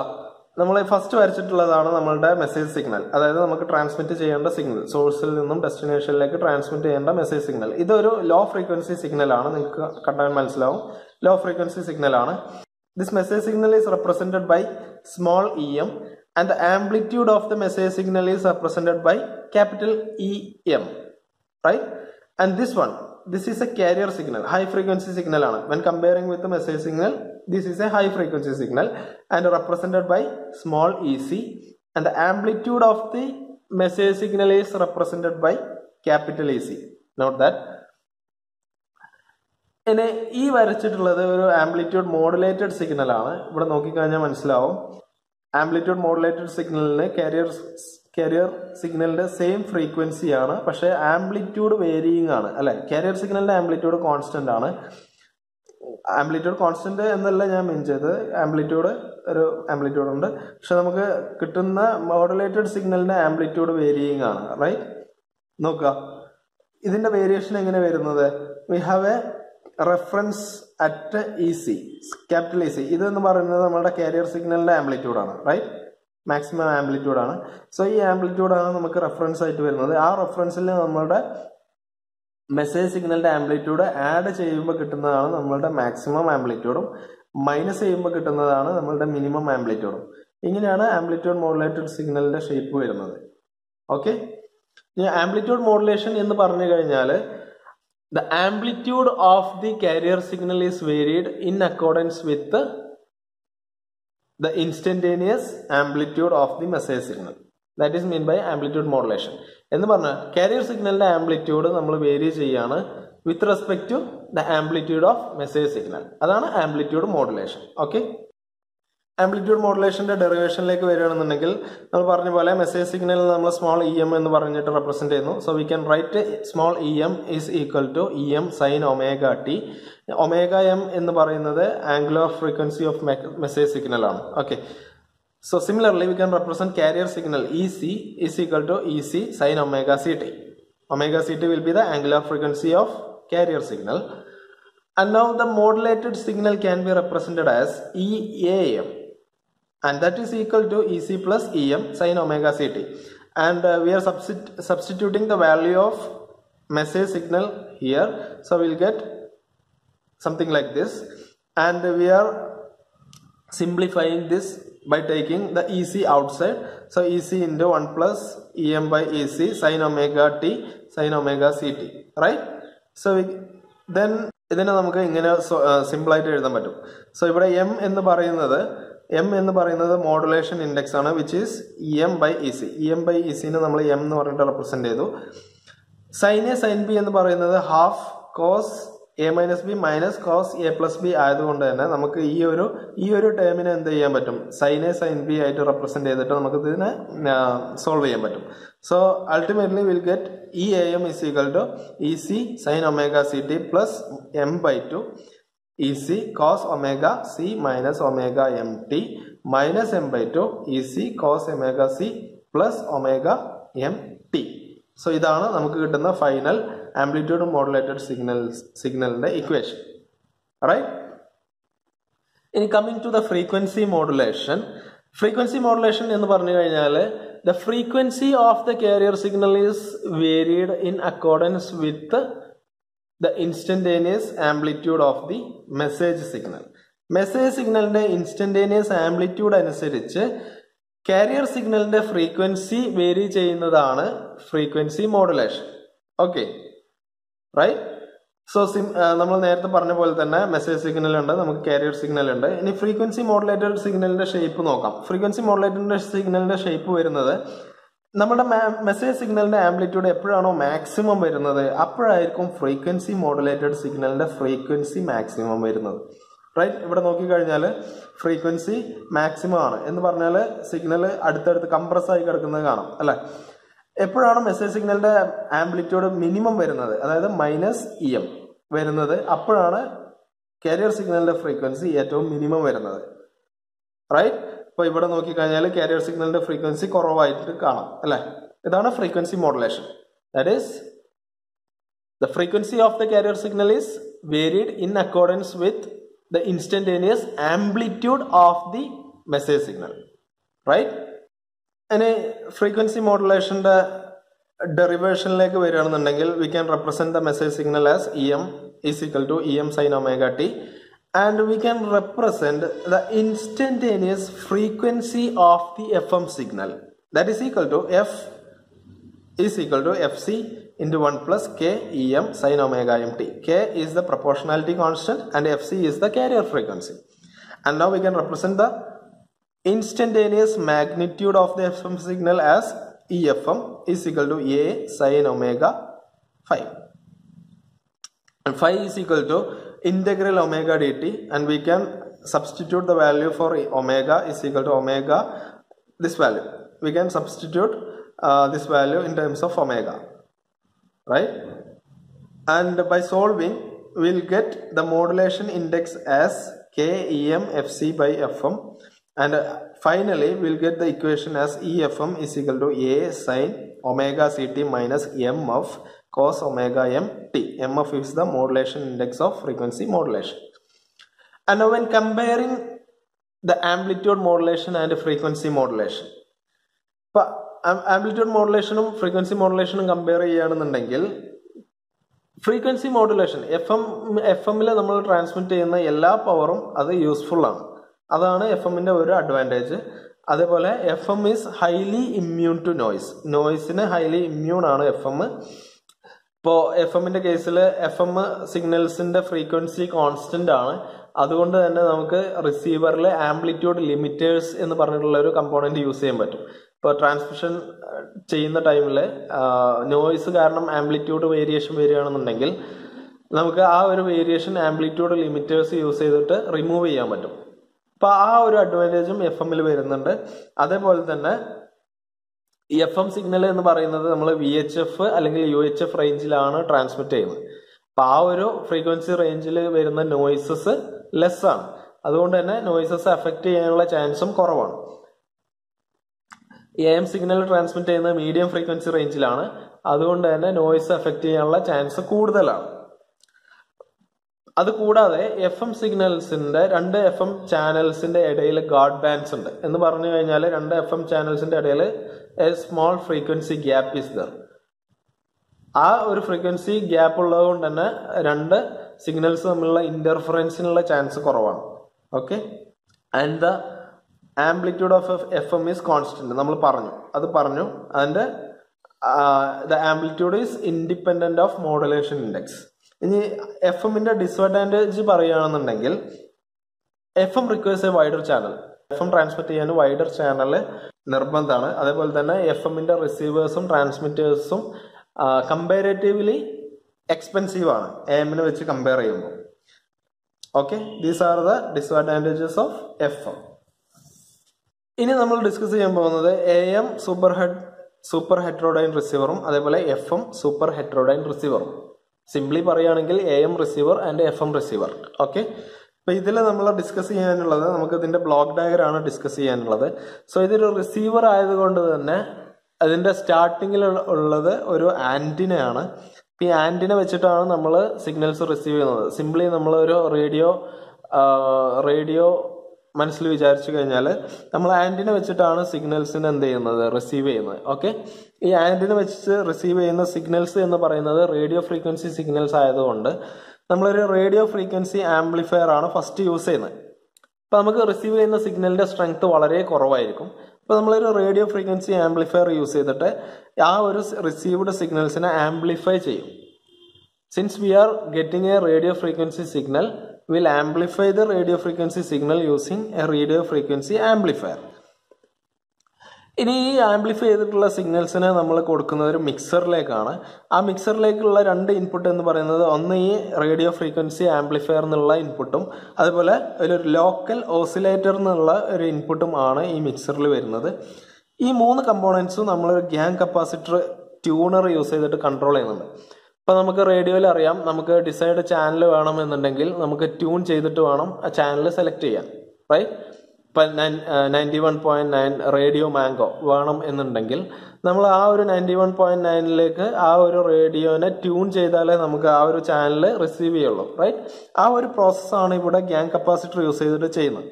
നമ്മൾ ഫസ്റ്റ് വരച്ചിട്ടുള്ളതാണ് നമ്മളുടെ മെസ്സേജ് സിഗ്നൽ അതായത് നമുക്ക് ട്രാൻസ്മിറ്റ് ചെയ്യേണ്ട സിഗ്നൽ സോഴ്സിൽ നിന്നും ഡെസ്റ്റിനേഷനിലേക്ക് ട്രാൻസ്മിറ്റ് ചെയ്യേണ്ട മെസ്സേജ് സിഗ്നൽ ഇതൊരു ലോ ഫ്രീക്വൻസി സിഗ്നൽ ആണ്. നിങ്ങൾക്ക് കണ്ടാൽ മനസ്സിലാവും. ലോ ഫ്രീക്വൻസി സിഗ്നൽ ആണ്. This message signal is represented by small E M and the amplitude of the message signal is represented by capital E M right and this one this is a carrier signal high frequency signal ആണ് when comparing with the message signal this is a high frequency signal and represented by small ec and the amplitude of the message signal is represented by capital ec note that ഇനി ഈ വരച്ചിട്ടുള്ളത് ഒരു amplitude modulated signal ആണ് ഇവിടെ നോക്കിക്കഴിഞ്ഞാൽ മനസ്സിലാവും amplitude modulated സിഗ്നലിന് carrier carrier സിഗ്നലിന്റെ same frequency ആണ്. പക്ഷേ ആംപ്ലിറ്റ്യൂഡ് വേരിയിങ് ആണ്. അല്ലെ? കരിയർ സിഗ്നലിന്റെ ആംപ്ലിറ്റ്യൂഡ് കോൺസ്റ്റന്റ് ആണ്. ആംപ്ലിറ്റ്യൂഡ് കോൺസ്റ്റന്റ് എന്നല്ല ഞാൻ മീൻ ചെയ്തത്. ആംപ്ലിറ്റ്യൂഡ് ഒരു ആംപ്ലിറ്റ്യൂഡ് ഉണ്ട്. പക്ഷെ നമുക്ക് കിട്ടുന്ന മോഡുലേറ്റഡ് സിഗ്നലിന്റെ ആംപ്ലിറ്റ്യൂഡ് വേരിയിങ് ആണ്. റൈറ്റ് നോക്കുക. ഇതിന്റെ വേരിയേഷൻ എങ്ങനെ വരുന്നത്? We have a reference at E C capital E C ഇതെന്ന് പറയുന്നത് നമ്മുടെ കാരിയർ ആംപ്ലിറ്റ്യൂഡ് ആണ്. റൈറ്റ് മാക്സിമം ആംപ്ലിറ്റ്യൂഡ് ആണ്. സോ ഈ ആംപ്ലിറ്റ്യൂഡ് ആണ് നമുക്ക് റെഫറൻസ് ആയിട്ട് വരുന്നത്. ആ റെഫറൻസിൽ നമ്മളുടെ മെസ്സേജ് സിഗ്നലിന്റെ ആംപ്ലിറ്റ്യൂഡ് ആഡ് ചെയ്യുമ്പോൾ കിട്ടുന്നതാണ് നമ്മളുടെ മാക്സിമം ആംപ്ലിറ്റ്യൂഡും മൈനസ് ചെയ്യുമ്പോൾ കിട്ടുന്നതാണ് നമ്മളുടെ മിനിമം ആംപ്ലിറ്റ്യൂഡും ഇങ്ങനെയാണ് ആംപ്ലിറ്റ്യൂഡ് മോഡുലേറ്റഡ് സിഗ്നലിന്റെ ഷേപ്പ് വരുന്നത്. ഓക്കെ ആംപ്ലിറ്റ്യൂഡ് മോഡുലേഷൻ എന്ന് പറഞ്ഞു കഴിഞ്ഞാൽ the amplitude of the carrier signal is varied in accordance with the instantaneous amplitude of the message signal that is mean by amplitude modulation എന്ന് പറഞ്ഞാൽ carrier സിഗ്നലിന്റെ amplitude നമ്മൾ vary ചെയ്യാണ് with respect to the amplitude of message signal അതാണ് amplitude modulation okay amplitude മോഡുലേഷന്റെ ഡെറിവേഷനിലേക്ക് വരികയാണെന്നുണ്ടെങ്കിൽ നമ്മൾ പറഞ്ഞ പോലെ മെസ്സേജ് സിഗ്നൽ നമ്മൾ സ്മോൾ ഇ എം എന്ന് പറഞ്ഞിട്ട് റെപ്രസെന്റ് ചെയ്യുന്നു so we can write small E M is equal to E M sine omega T omega M എന്ന് പറയുന്നത് angular frequency of message signal ആണ് okay So similarly, we can represent carrier signal EC is equal to EC sin omega CT. Omega CT will be the angular frequency of carrier signal. And now the modulated signal can be represented as EAM. And that is equal to EC plus EM sin omega CT. And uh, we are substit- substituting the value of message signal here. So we'll get something like this. And we are simplifying this by taking the EC outside. So EC into 1 plus EM by EC sin omega t sin omega ct. Right? So we, then ഇതിനെ നമുക്ക് ഇങ്ങനെ simple ആയിട്ട് എഴുതാൻ പറ്റും so ഇവിടെ M എന്ന് പറയുന്നത് M എന്ന് പറയുന്നത് മോഡുലേഷൻ ഇൻഡെക്സ് ആണ് which is E M by E C E M by E സിനെ നമ്മൾ എം എന്ന് പറഞ്ഞിട്ട് റെപ്രസെന്റ് ചെയ്തു. സൈൻ എ സൈൻ ബി എന്ന് പറയുന്നത് half cos A minus B minus cos A plus B ആയതുകൊണ്ട് തന്നെ നമുക്ക് ഈ ഒരു ഈ ഒരു ടേമിനെ എന്ത് ചെയ്യാൻ പറ്റും? സൈൻ എ സൈൻ ബി ആയിട്ട് റെപ്രസെന്റ് ചെയ്തിട്ട് നമുക്ക് ഇതിനെ സോൾവ് ചെയ്യാൻ പറ്റും. So ultimately will get E A M is equal to E C sine omega C T plus M by two E C cos omega C minus omega M T minus M by two E C cos omega C plus omega M T so ഇതാണ് നമുക്ക് കിട്ടുന്ന final amplitude modulated signal സിഗ്നലിന്റെ equation right ഇനി coming to the frequency modulation frequency modulation എന്ന് പറഞ്ഞു കഴിഞ്ഞാൽ the frequency of the carrier signal is varied in accordance with the instantaneous amplitude of the message signal message സിഗ്നലിന്റെ instantaneous amplitude അനുസരിച്ച് carrier സിഗ്നലിന്റെ frequency vary ചെയ്യുന്നതാണ് frequency modulation okay right so SIM നമ്മൾ നേരത്തെ പറഞ്ഞ പോലെ തന്നെ മെസ്സേജ് സിഗ്നൽ ഉണ്ട് നമുക്ക് കാരിയർ സിഗ്നൽ ഉണ്ട്. ഇനി ഫ്രീക്വൻസി മോഡുലേറ്റഡ് സിഗ്നലിന്റെ ഷേപ്പ് നോക്കാം. ഫ്രീക്വൻസി മോഡുലേറ്റഡിന്റെ സിഗ്നലിന്റെ ഷേപ്പ് വരുന്നത് നമ്മുടെ മെസ്സേജ് സിഗ്നലിന്റെ ആംപ്ലിറ്റ്യൂഡ് എപ്പോഴാണോ മാക്സിമം വരുന്നത് അപ്പോഴായിരിക്കും ഫ്രീക്വൻസി മോഡുലേറ്റഡ് സിഗ്നലിന്റെ ഫ്രീക്വൻസി മാക്സിമം വരുന്നത്. റൈറ്റ് ഇവിടെ നോക്കിക്കഴിഞ്ഞാൽ ഫ്രീക്വൻസി മാക്സിമം ആണ്. എന്ന് പറഞ്ഞാൽ സിഗ്നൽ അടുത്തടുത്ത് കംപ്രസ് ആയി കിടക്കുന്നത് കാണാം അല്ലെ? എപ്പോഴാണ് മെസ്സേജ് സിഗ്നലിന്റെ ആംപ്ലിറ്റ്യൂഡ് മിനിമം വരുന്നത്? അതായത് മൈനസ് ഇ എം വരുന്നത് അപ്പോഴാണ് കാരിയർ സിഗ്നലിന്റെ ഫ്രീക്വൻസി ഏറ്റവും മിനിമം വരുന്നത്. റൈറ്റ് ഇപ്പൊ ഇവിടെ നോക്കിക്കഴിഞ്ഞാൽ കാരിയർ സിഗ്നലിന്റെ ഫ്രീക്വൻസി കുറവായിട്ട് കാണാം അല്ലേ? ഇതാണ് frequency modulation that is the frequency of the carrier signal is varied in accordance with the instantaneous amplitude of the message signal right ഇനി ഫ്രീക്വൻസി മോഡുലേഷന്റെ ഡെറിവേഷനിലേക്ക് വരികയാണെന്നുണ്ടെങ്കിൽ we can represent the message signal as E M is equal to E M sine omega T and we can represent the instantaneous frequency of the FM signal that is equal to F is equal to Fc into 1 plus K EM sine omega MT. K is the proportionality constant and Fc is the carrier frequency. And now we can represent the instantaneous magnitude of the FM signal as EFM is equal to A sine omega phi. And phi is equal to integral omega dt and we can substitute the value for omega is equal to omega this value. We can substitute this value in terms of omega right and by solving we'll get the modulation index as k em fc by fm and uh, finally we'll get the equation as efm is equal to a sine omega ct minus m of cos omega m t mf is the modulation index of frequency modulation. And now when comparing the amplitude modulation and frequency modulation. Amplitude മോഡുലേഷനും frequency മോഡുലേഷനും compare ചെയ്യുകയാണെന്നുണ്ടെങ്കിൽ frequency modulation F M F എമ്മിൽ നമ്മൾ transmit ചെയ്യുന്ന എല്ലാ പവറും അത് useful ആണ്. അതാണ് എഫ് എമ്മിന്റെ ഒരു അഡ്വാന്റേജ് അതേപോലെ F M is highly immune to noise നോയ്സിന് highly immune ആണ് എഫ് എം ഇപ്പോൾ എഫ് എമ്മിന്റെ കേസിൽ എഫ് എം സിഗ്നൽസിന്റെ ഫ്രീക്വൻസി കോൺസ്റ്റന്റ് ആണ്. അതുകൊണ്ട് തന്നെ നമുക്ക് റിസീവറിൽ ആംപ്ലിറ്റ്യൂഡ് ലിമിറ്റേഴ്സ് എന്ന് പറഞ്ഞിട്ടുള്ള ഒരു കമ്പോണന്റ് യൂസ് ചെയ്യാൻ പറ്റും. ഇപ്പോൾ ട്രാൻസ്മിഷൻ ചെയ്യുന്ന ടൈമിൽ നോയ്സ് കാരണം ആംപ്ലിറ്റ്യൂഡ് വേരിയേഷൻ വരികയാണെന്നുണ്ടെങ്കിൽ നമുക്ക് ആ ഒരു വേരിയേഷൻ ആംപ്ലിറ്റ്യൂഡ് ലിമിറ്റേഴ്സ് യൂസ് ചെയ്തിട്ട് റിമൂവ് ചെയ്യാൻ പറ്റും. അപ്പോൾ ആ ഒരു അഡ്വാന്റേജും എഫ് എമ്മിൽ വരുന്നുണ്ട്. അതേപോലെ തന്നെ എഫ് എം സിഗ്നൽ എന്ന് പറയുന്നത് നമ്മൾ വി എച്ച് എഫ് അല്ലെങ്കിൽ യു എച്ച് എഫ് റേഞ്ചിലാണ് ട്രാൻസ്മിറ്റ് ചെയ്യുന്നത്. അപ്പൊ ആ ഒരു ഫ്രീക്വൻസി റേഞ്ചിൽ വരുന്ന നോയ്സസ് ലെസ് ആണ്. അതുകൊണ്ട് തന്നെ നോയ്സസ് അഫക്റ്റ് ചെയ്യാനുള്ള ചാൻസും കുറവാണ്. എ എം സിഗ്നൽ ട്രാൻസ്മിറ്റ് ചെയ്യുന്നത് മീഡിയം ഫ്രീക്വൻസി റേഞ്ചിലാണ് അതുകൊണ്ട് തന്നെ നോയ്സ് അഫക്റ്റ് ചെയ്യാനുള്ള ചാൻസ് കൂടുതലാണ്. അത് കൂടാതെ എഫ് എം സിഗ്നൽസിന്റെ രണ്ട് എഫ് എം ചാനൽസിന്റെ ഇടയിൽ ഗാഡ് ബാൻഡ്സ് ഉണ്ട്. എന്ന് പറഞ്ഞു കഴിഞ്ഞാൽ രണ്ട് എഫ് എം ചാനൽസിന്റെ ഇടയിൽ a small frequency gap is there ആ ഒരു ഫ്രീക്വൻസി ഗ്യാപ്പ് ഉള്ളത് കൊണ്ട് തന്നെ രണ്ട് സിഗ്നൽസ് തമ്മിലുള്ള ഇന്റർഫറൻസിനുള്ള ചാൻസ് കുറവാണ്. Okay and the amplitude of F M is constant നമ്മൾ പറഞ്ഞു. അത് പറഞ്ഞു. അതിന്റെ the amplitude is independent of modulation index ഇനി എഫ് എമ്മിന്റെ ഡിസ്അഡ്വാന്റേജ് പറയുകയാണെന്നുണ്ടെങ്കിൽ F M requires a wider channel F M transmit ചെയ്യാൻ വൈഡർ ചാനൽ നിർബന്ധമാണ്. അതേപോലെ തന്നെ എഫ് എമ്മിന്റെ റിസീവേഴ്സും ട്രാൻസ്മിറ്റേഴ്സും കമ്പാരേറ്റീവ്ലി എക്സ്പെൻസീവ് ആണ്. എ എമ്മിനെ വെച്ച് കമ്പയർ ചെയ്യുമ്പോൾ. Okay these are the disadvantages of F M ഇനി നമ്മൾ ഡിസ്കസ് ചെയ്യാൻ പോകുന്നത് A M super head super heterodyne റിസീവറും അതേപോലെ എഫ് എം സൂപ്പർ ഹെട്രോഡൈൻ റിസീവറും സിംപ്ലി പറയുകയാണെങ്കിൽ A M receiver and F M receiver okay അപ്പൊ ഇതിൽ നമ്മൾ ഡിസ്കസ് ചെയ്യാനുള്ളത് നമുക്ക് ഇതിന്റെ ബ്ലോക്ക് ഡയഗ്രം ആണ് ഡിസ്കസ് ചെയ്യാനുള്ളത്. സോ ഇതൊരു റിസീവർ ആയതുകൊണ്ട് തന്നെ അതിന്റെ സ്റ്റാർട്ടിങ്ങിൽ ഉള്ളത് ഒരു ആന്റിനയാണ് ഈ ആന്റിന വെച്ചിട്ടാണ് നമ്മൾ സിഗ്നൽസ് റിസീവ് ചെയ്യുന്നത്. സിംപ്ലി ഒരു റേഡിയോ റേഡിയോ മനസ്സിൽ വിചാരിച്ചു കഴിഞ്ഞാൽ നമ്മൾ ആന്റിന വെച്ചിട്ടാണ് സിഗ്നൽസിന് എന്ത് ചെയ്യുന്നത്? റിസീവ് ചെയ്യുന്നത്. ഓക്കെ ഈ ആന്റിന വെച്ച് റിസീവ് ചെയ്യുന്ന സിഗ്നൽസ് എന്ന് പറയുന്നത് റേഡിയോ ഫ്രീക്വൻസി സിഗ്നൽസ് ആയതുകൊണ്ട് നമ്മളൊരു റേഡിയോ ഫ്രീക്വൻസി ആംപ്ലിഫയർ ആണ് ഫസ്റ്റ് യൂസ് ചെയ്യുന്നത്. അപ്പോൾ നമുക്ക് റിസീവ് ചെയ്യുന്ന സിഗ്നലിന്റെ സ്ട്രെങ്ത് വളരെ കുറവായിരിക്കും. അപ്പൊ നമ്മളൊരു റേഡിയോ ഫ്രീക്വൻസി ആംപ്ലിഫയർ യൂസ് ചെയ്തിട്ട് ആ ഒരു റിസീവ്ഡ് സിഗ്നൽസിനെ ആംപ്ലിഫൈ ചെയ്യും. Since we are getting a radio frequency signal will amplify the radio frequency signal using a radio frequency amplifier. ഇനി ഈ ആംപ്ലിഫൈ ചെയ്തിട്ടുള്ള സിഗ്നൽസിനെ നമ്മൾ കൊടുക്കുന്നത് ഒരു മിക്സറിലേക്കാണ്. ആ മിക്സറിലേക്കുള്ള രണ്ട് ഇൻപുട്ട് എന്ന് പറയുന്നത് ഒന്ന് ഈ റേഡിയോ ഫ്രീക്വൻസി ആംപ്ലിഫയർ എന്നുള്ള ഇൻപുട്ടും അതുപോലെ ഒരു ലോക്കൽ ഓസിലേറ്റർ എന്നുള്ള ഒരു ഇൻപുട്ടും ആണ് ഈ മിക്സറിൽ വരുന്നത്. ഈ മൂന്ന് കമ്പോണൻസും നമ്മളൊരു ഗ്യാങ് കപ്പാസിറ്റർ ട്യൂണർ യൂസ് ചെയ്തിട്ട് കൺട്രോൾ ചെയ്യുന്നുണ്ട്. ഇപ്പോൾ നമുക്ക് റേഡിയോയിൽ അറിയാം നമുക്ക് ഡിസൈഡ് ചാനൽ വേണമെന്നുണ്ടെങ്കിൽ നമുക്ക് ട്യൂൺ ചെയ്തിട്ട് വേണം ആ ചാനൽ സെലക്ട് ചെയ്യാൻ right ninety one point nine radio Mango വേണം എന്നുണ്ടെങ്കിൽ നമ്മൾ ആ ഒരു നയന്റി വൺ പോയിന്റ് നയനിലേക്ക് ആ ഒരു റേഡിയോനെ ട്യൂൺ ചെയ്താലേ നമുക്ക് ആ ഒരു ചാനൽ റിസീവ് ചെയ്യുള്ളൂ റൈറ്റ് ആ ഒരു പ്രോസസ്സാണ് ഇവിടെ ഗ്യാങ് കപ്പാസിറ്റർ യൂസ് ചെയ്തിട്ട് ചെയ്യുന്നത്.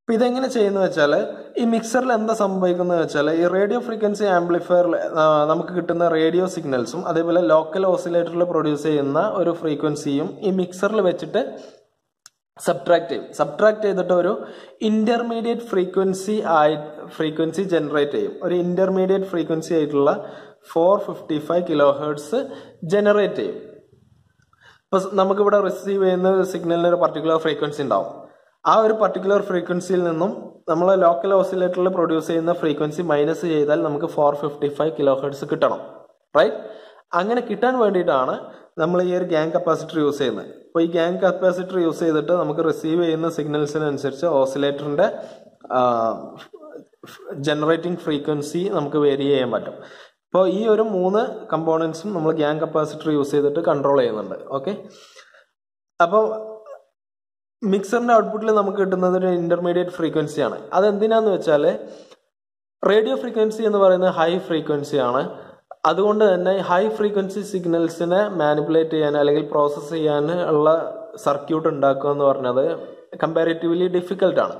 അപ്പം ഇതെങ്ങനെ ചെയ്യുന്ന വെച്ചാൽ ഈ മിക്സറിൽ എന്താ സംഭവിക്കുന്നത് വെച്ചാൽ ഈ റേഡിയോ ഫ്രീക്വൻസി ആംപ്ലിഫയറിൽ നമുക്ക് കിട്ടുന്ന റേഡിയോ സിഗ്നൽസും അതേപോലെ ലോക്കൽ ഓസിലേറ്ററിൽ പ്രൊഡ്യൂസ് ചെയ്യുന്ന ഒരു ഫ്രീക്വൻസിയും ഈ മിക്സറിൽ വെച്ചിട്ട് സബ്ട്രാക്ട് ചെയ്യും. സബ്ട്രാക്ട് ചെയ്തിട്ട് ഒരു ഇന്റർമീഡിയറ്റ് ഫ്രീക്വൻസി ആയി ഫ്രീക്വൻസി ജനറേറ്റ് ചെയ്യും. ഒരു ഇന്റർമീഡിയറ്റ് ഫ്രീക്വൻസി ആയിട്ടുള്ള four fifty five kilohertz generate ചെയ്യും. ഇപ്പൊ നമുക്കിവിടെ റിസീവ് ചെയ്യുന്ന സിഗ്നലിന് ഒരു പർട്ടിക്കുലർ ഫ്രീക്വൻസി ഉണ്ടാവും. ആ ഒരു പർട്ടിക്കുലർ ഫ്രീക്വൻസിയിൽ നിന്നും നമ്മൾ ലോക്കൽ ഓസിലേറ്ററിൽ പ്രൊഡ്യൂസ് ചെയ്യുന്ന ഫ്രീക്വൻസി മൈനസ് ചെയ്താൽ നമുക്ക് four fifty five kilohertz കിട്ടണം. റൈറ്റ് അങ്ങനെ കിട്ടാൻ വേണ്ടിയിട്ടാണ് നമ്മൾ ഈ ഒരു ഗ്യാങ് കപ്പാസിറ്റർ യൂസ് ചെയ്യുന്നത്. അപ്പോൾ ഈ ഗ്യാങ് കപ്പാസിറ്റർ യൂസ് ചെയ്തിട്ട് നമുക്ക് റിസീവ് ചെയ്യുന്ന സിഗ്നൽസിനനുസരിച്ച് ഓസിലേറ്ററിന്റെ ജനറേറ്റിംഗ് ഫ്രീക്വൻസി നമുക്ക് വേരി ചെയ്യാൻ പറ്റും. അപ്പോൾ ഈ ഒരു മൂന്ന് കമ്പോണൻസും നമ്മൾ ഗ്യാങ് കപ്പാസിറ്റർ യൂസ് ചെയ്തിട്ട് കൺട്രോൾ ചെയ്യുന്നുണ്ട്. ഓക്കെ അപ്പോൾ മിക്സറിന്റെ ഔട്ട്പുട്ടിൽ നമുക്ക് കിട്ടുന്നത് ഒരു ഇന്റർമീഡിയറ്റ് ഫ്രീക്വൻസിയാണ് അതെന്തിനാന്ന് വെച്ചാൽ റേഡിയോ ഫ്രീക്വൻസി എന്ന് പറയുന്നത് ഹൈ ഫ്രീക്വൻസി ആണ്. അതുകൊണ്ട് തന്നെ ഹൈ ഫ്രീക്വൻസി സിഗ്നൽസിനെ മാനിപ്പുലേറ്റ് ചെയ്യാൻ അല്ലെങ്കിൽ പ്രോസസ്സ് ചെയ്യാൻ ഉള്ള സർക്യൂട്ട് ഉണ്ടാക്കുക എന്ന് പറഞ്ഞത് കമ്പാരിറ്റീവ്ലി ഡിഫിക്കൽട്ടാണ്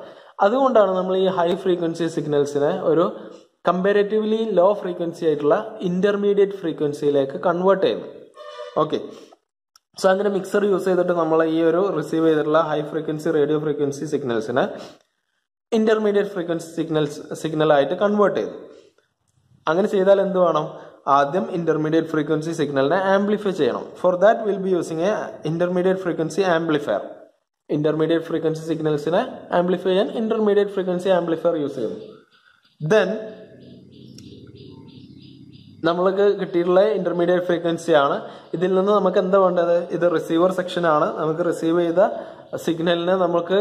അതുകൊണ്ടാണ് നമ്മൾ ഈ ഹൈ ഫ്രീക്വൻസി സിഗ്നൽസിനെ ഒരു കമ്പാരിറ്റീവ്ലി ലോ ഫ്രീക്വൻസി ആയിട്ടുള്ള ഇന്റർമീഡിയറ്റ് ഫ്രീക്വൻസിയിലേക്ക് കൺവേർട്ട് ചെയ്യുന്നത്. ഓക്കെ സോ അങ്ങനെ മിക്സർ യൂസ് ചെയ്തിട്ട് നമ്മൾ ഈ ഒരു റിസീവ് ചെയ്തിട്ടുള്ള ഹൈ ഫ്രീക്വൻസി റേഡിയോ ഫ്രീക്വൻസി സിഗ്നൽസിനെ ഇന്റർമീഡിയറ്റ് ഫ്രീക്വൻസി സിഗ്നൽസ് സിഗ്നലായിട്ട് കൺവേർട്ട് ചെയ്തു. അങ്ങനെ ചെയ്താൽ എന്ത് വേണം? ആദ്യം ഇന്റർമീഡിയറ്റ് ഫ്രീക്വൻസി സിഗ്നലിനെ ആംപ്ലിഫൈ ചെയ്യണം. For that will be using a intermediate frequency amplifier intermediate frequency സിഗ്നൽസിനെ amplify ചെയ്യാൻ ഇന്റർമീഡിയറ്റ് ഫ്രീക്വൻസി ആംപ്ലിഫയർ യൂസ് ചെയ്യുന്നു. ദെൻ നമ്മൾക്ക് കിട്ടിയിട്ടുള്ള ഇന്റർമീഡിയറ്റ് ഫ്രീക്വൻസി ആണ്. ഇതിൽ നിന്ന് നമുക്ക് എന്താ വേണ്ടത്? ഇത് റിസീവർ സെക്ഷനാണ് നമുക്ക് റിസീവ് ചെയ്ത സിഗ്നലിനെ നമുക്ക്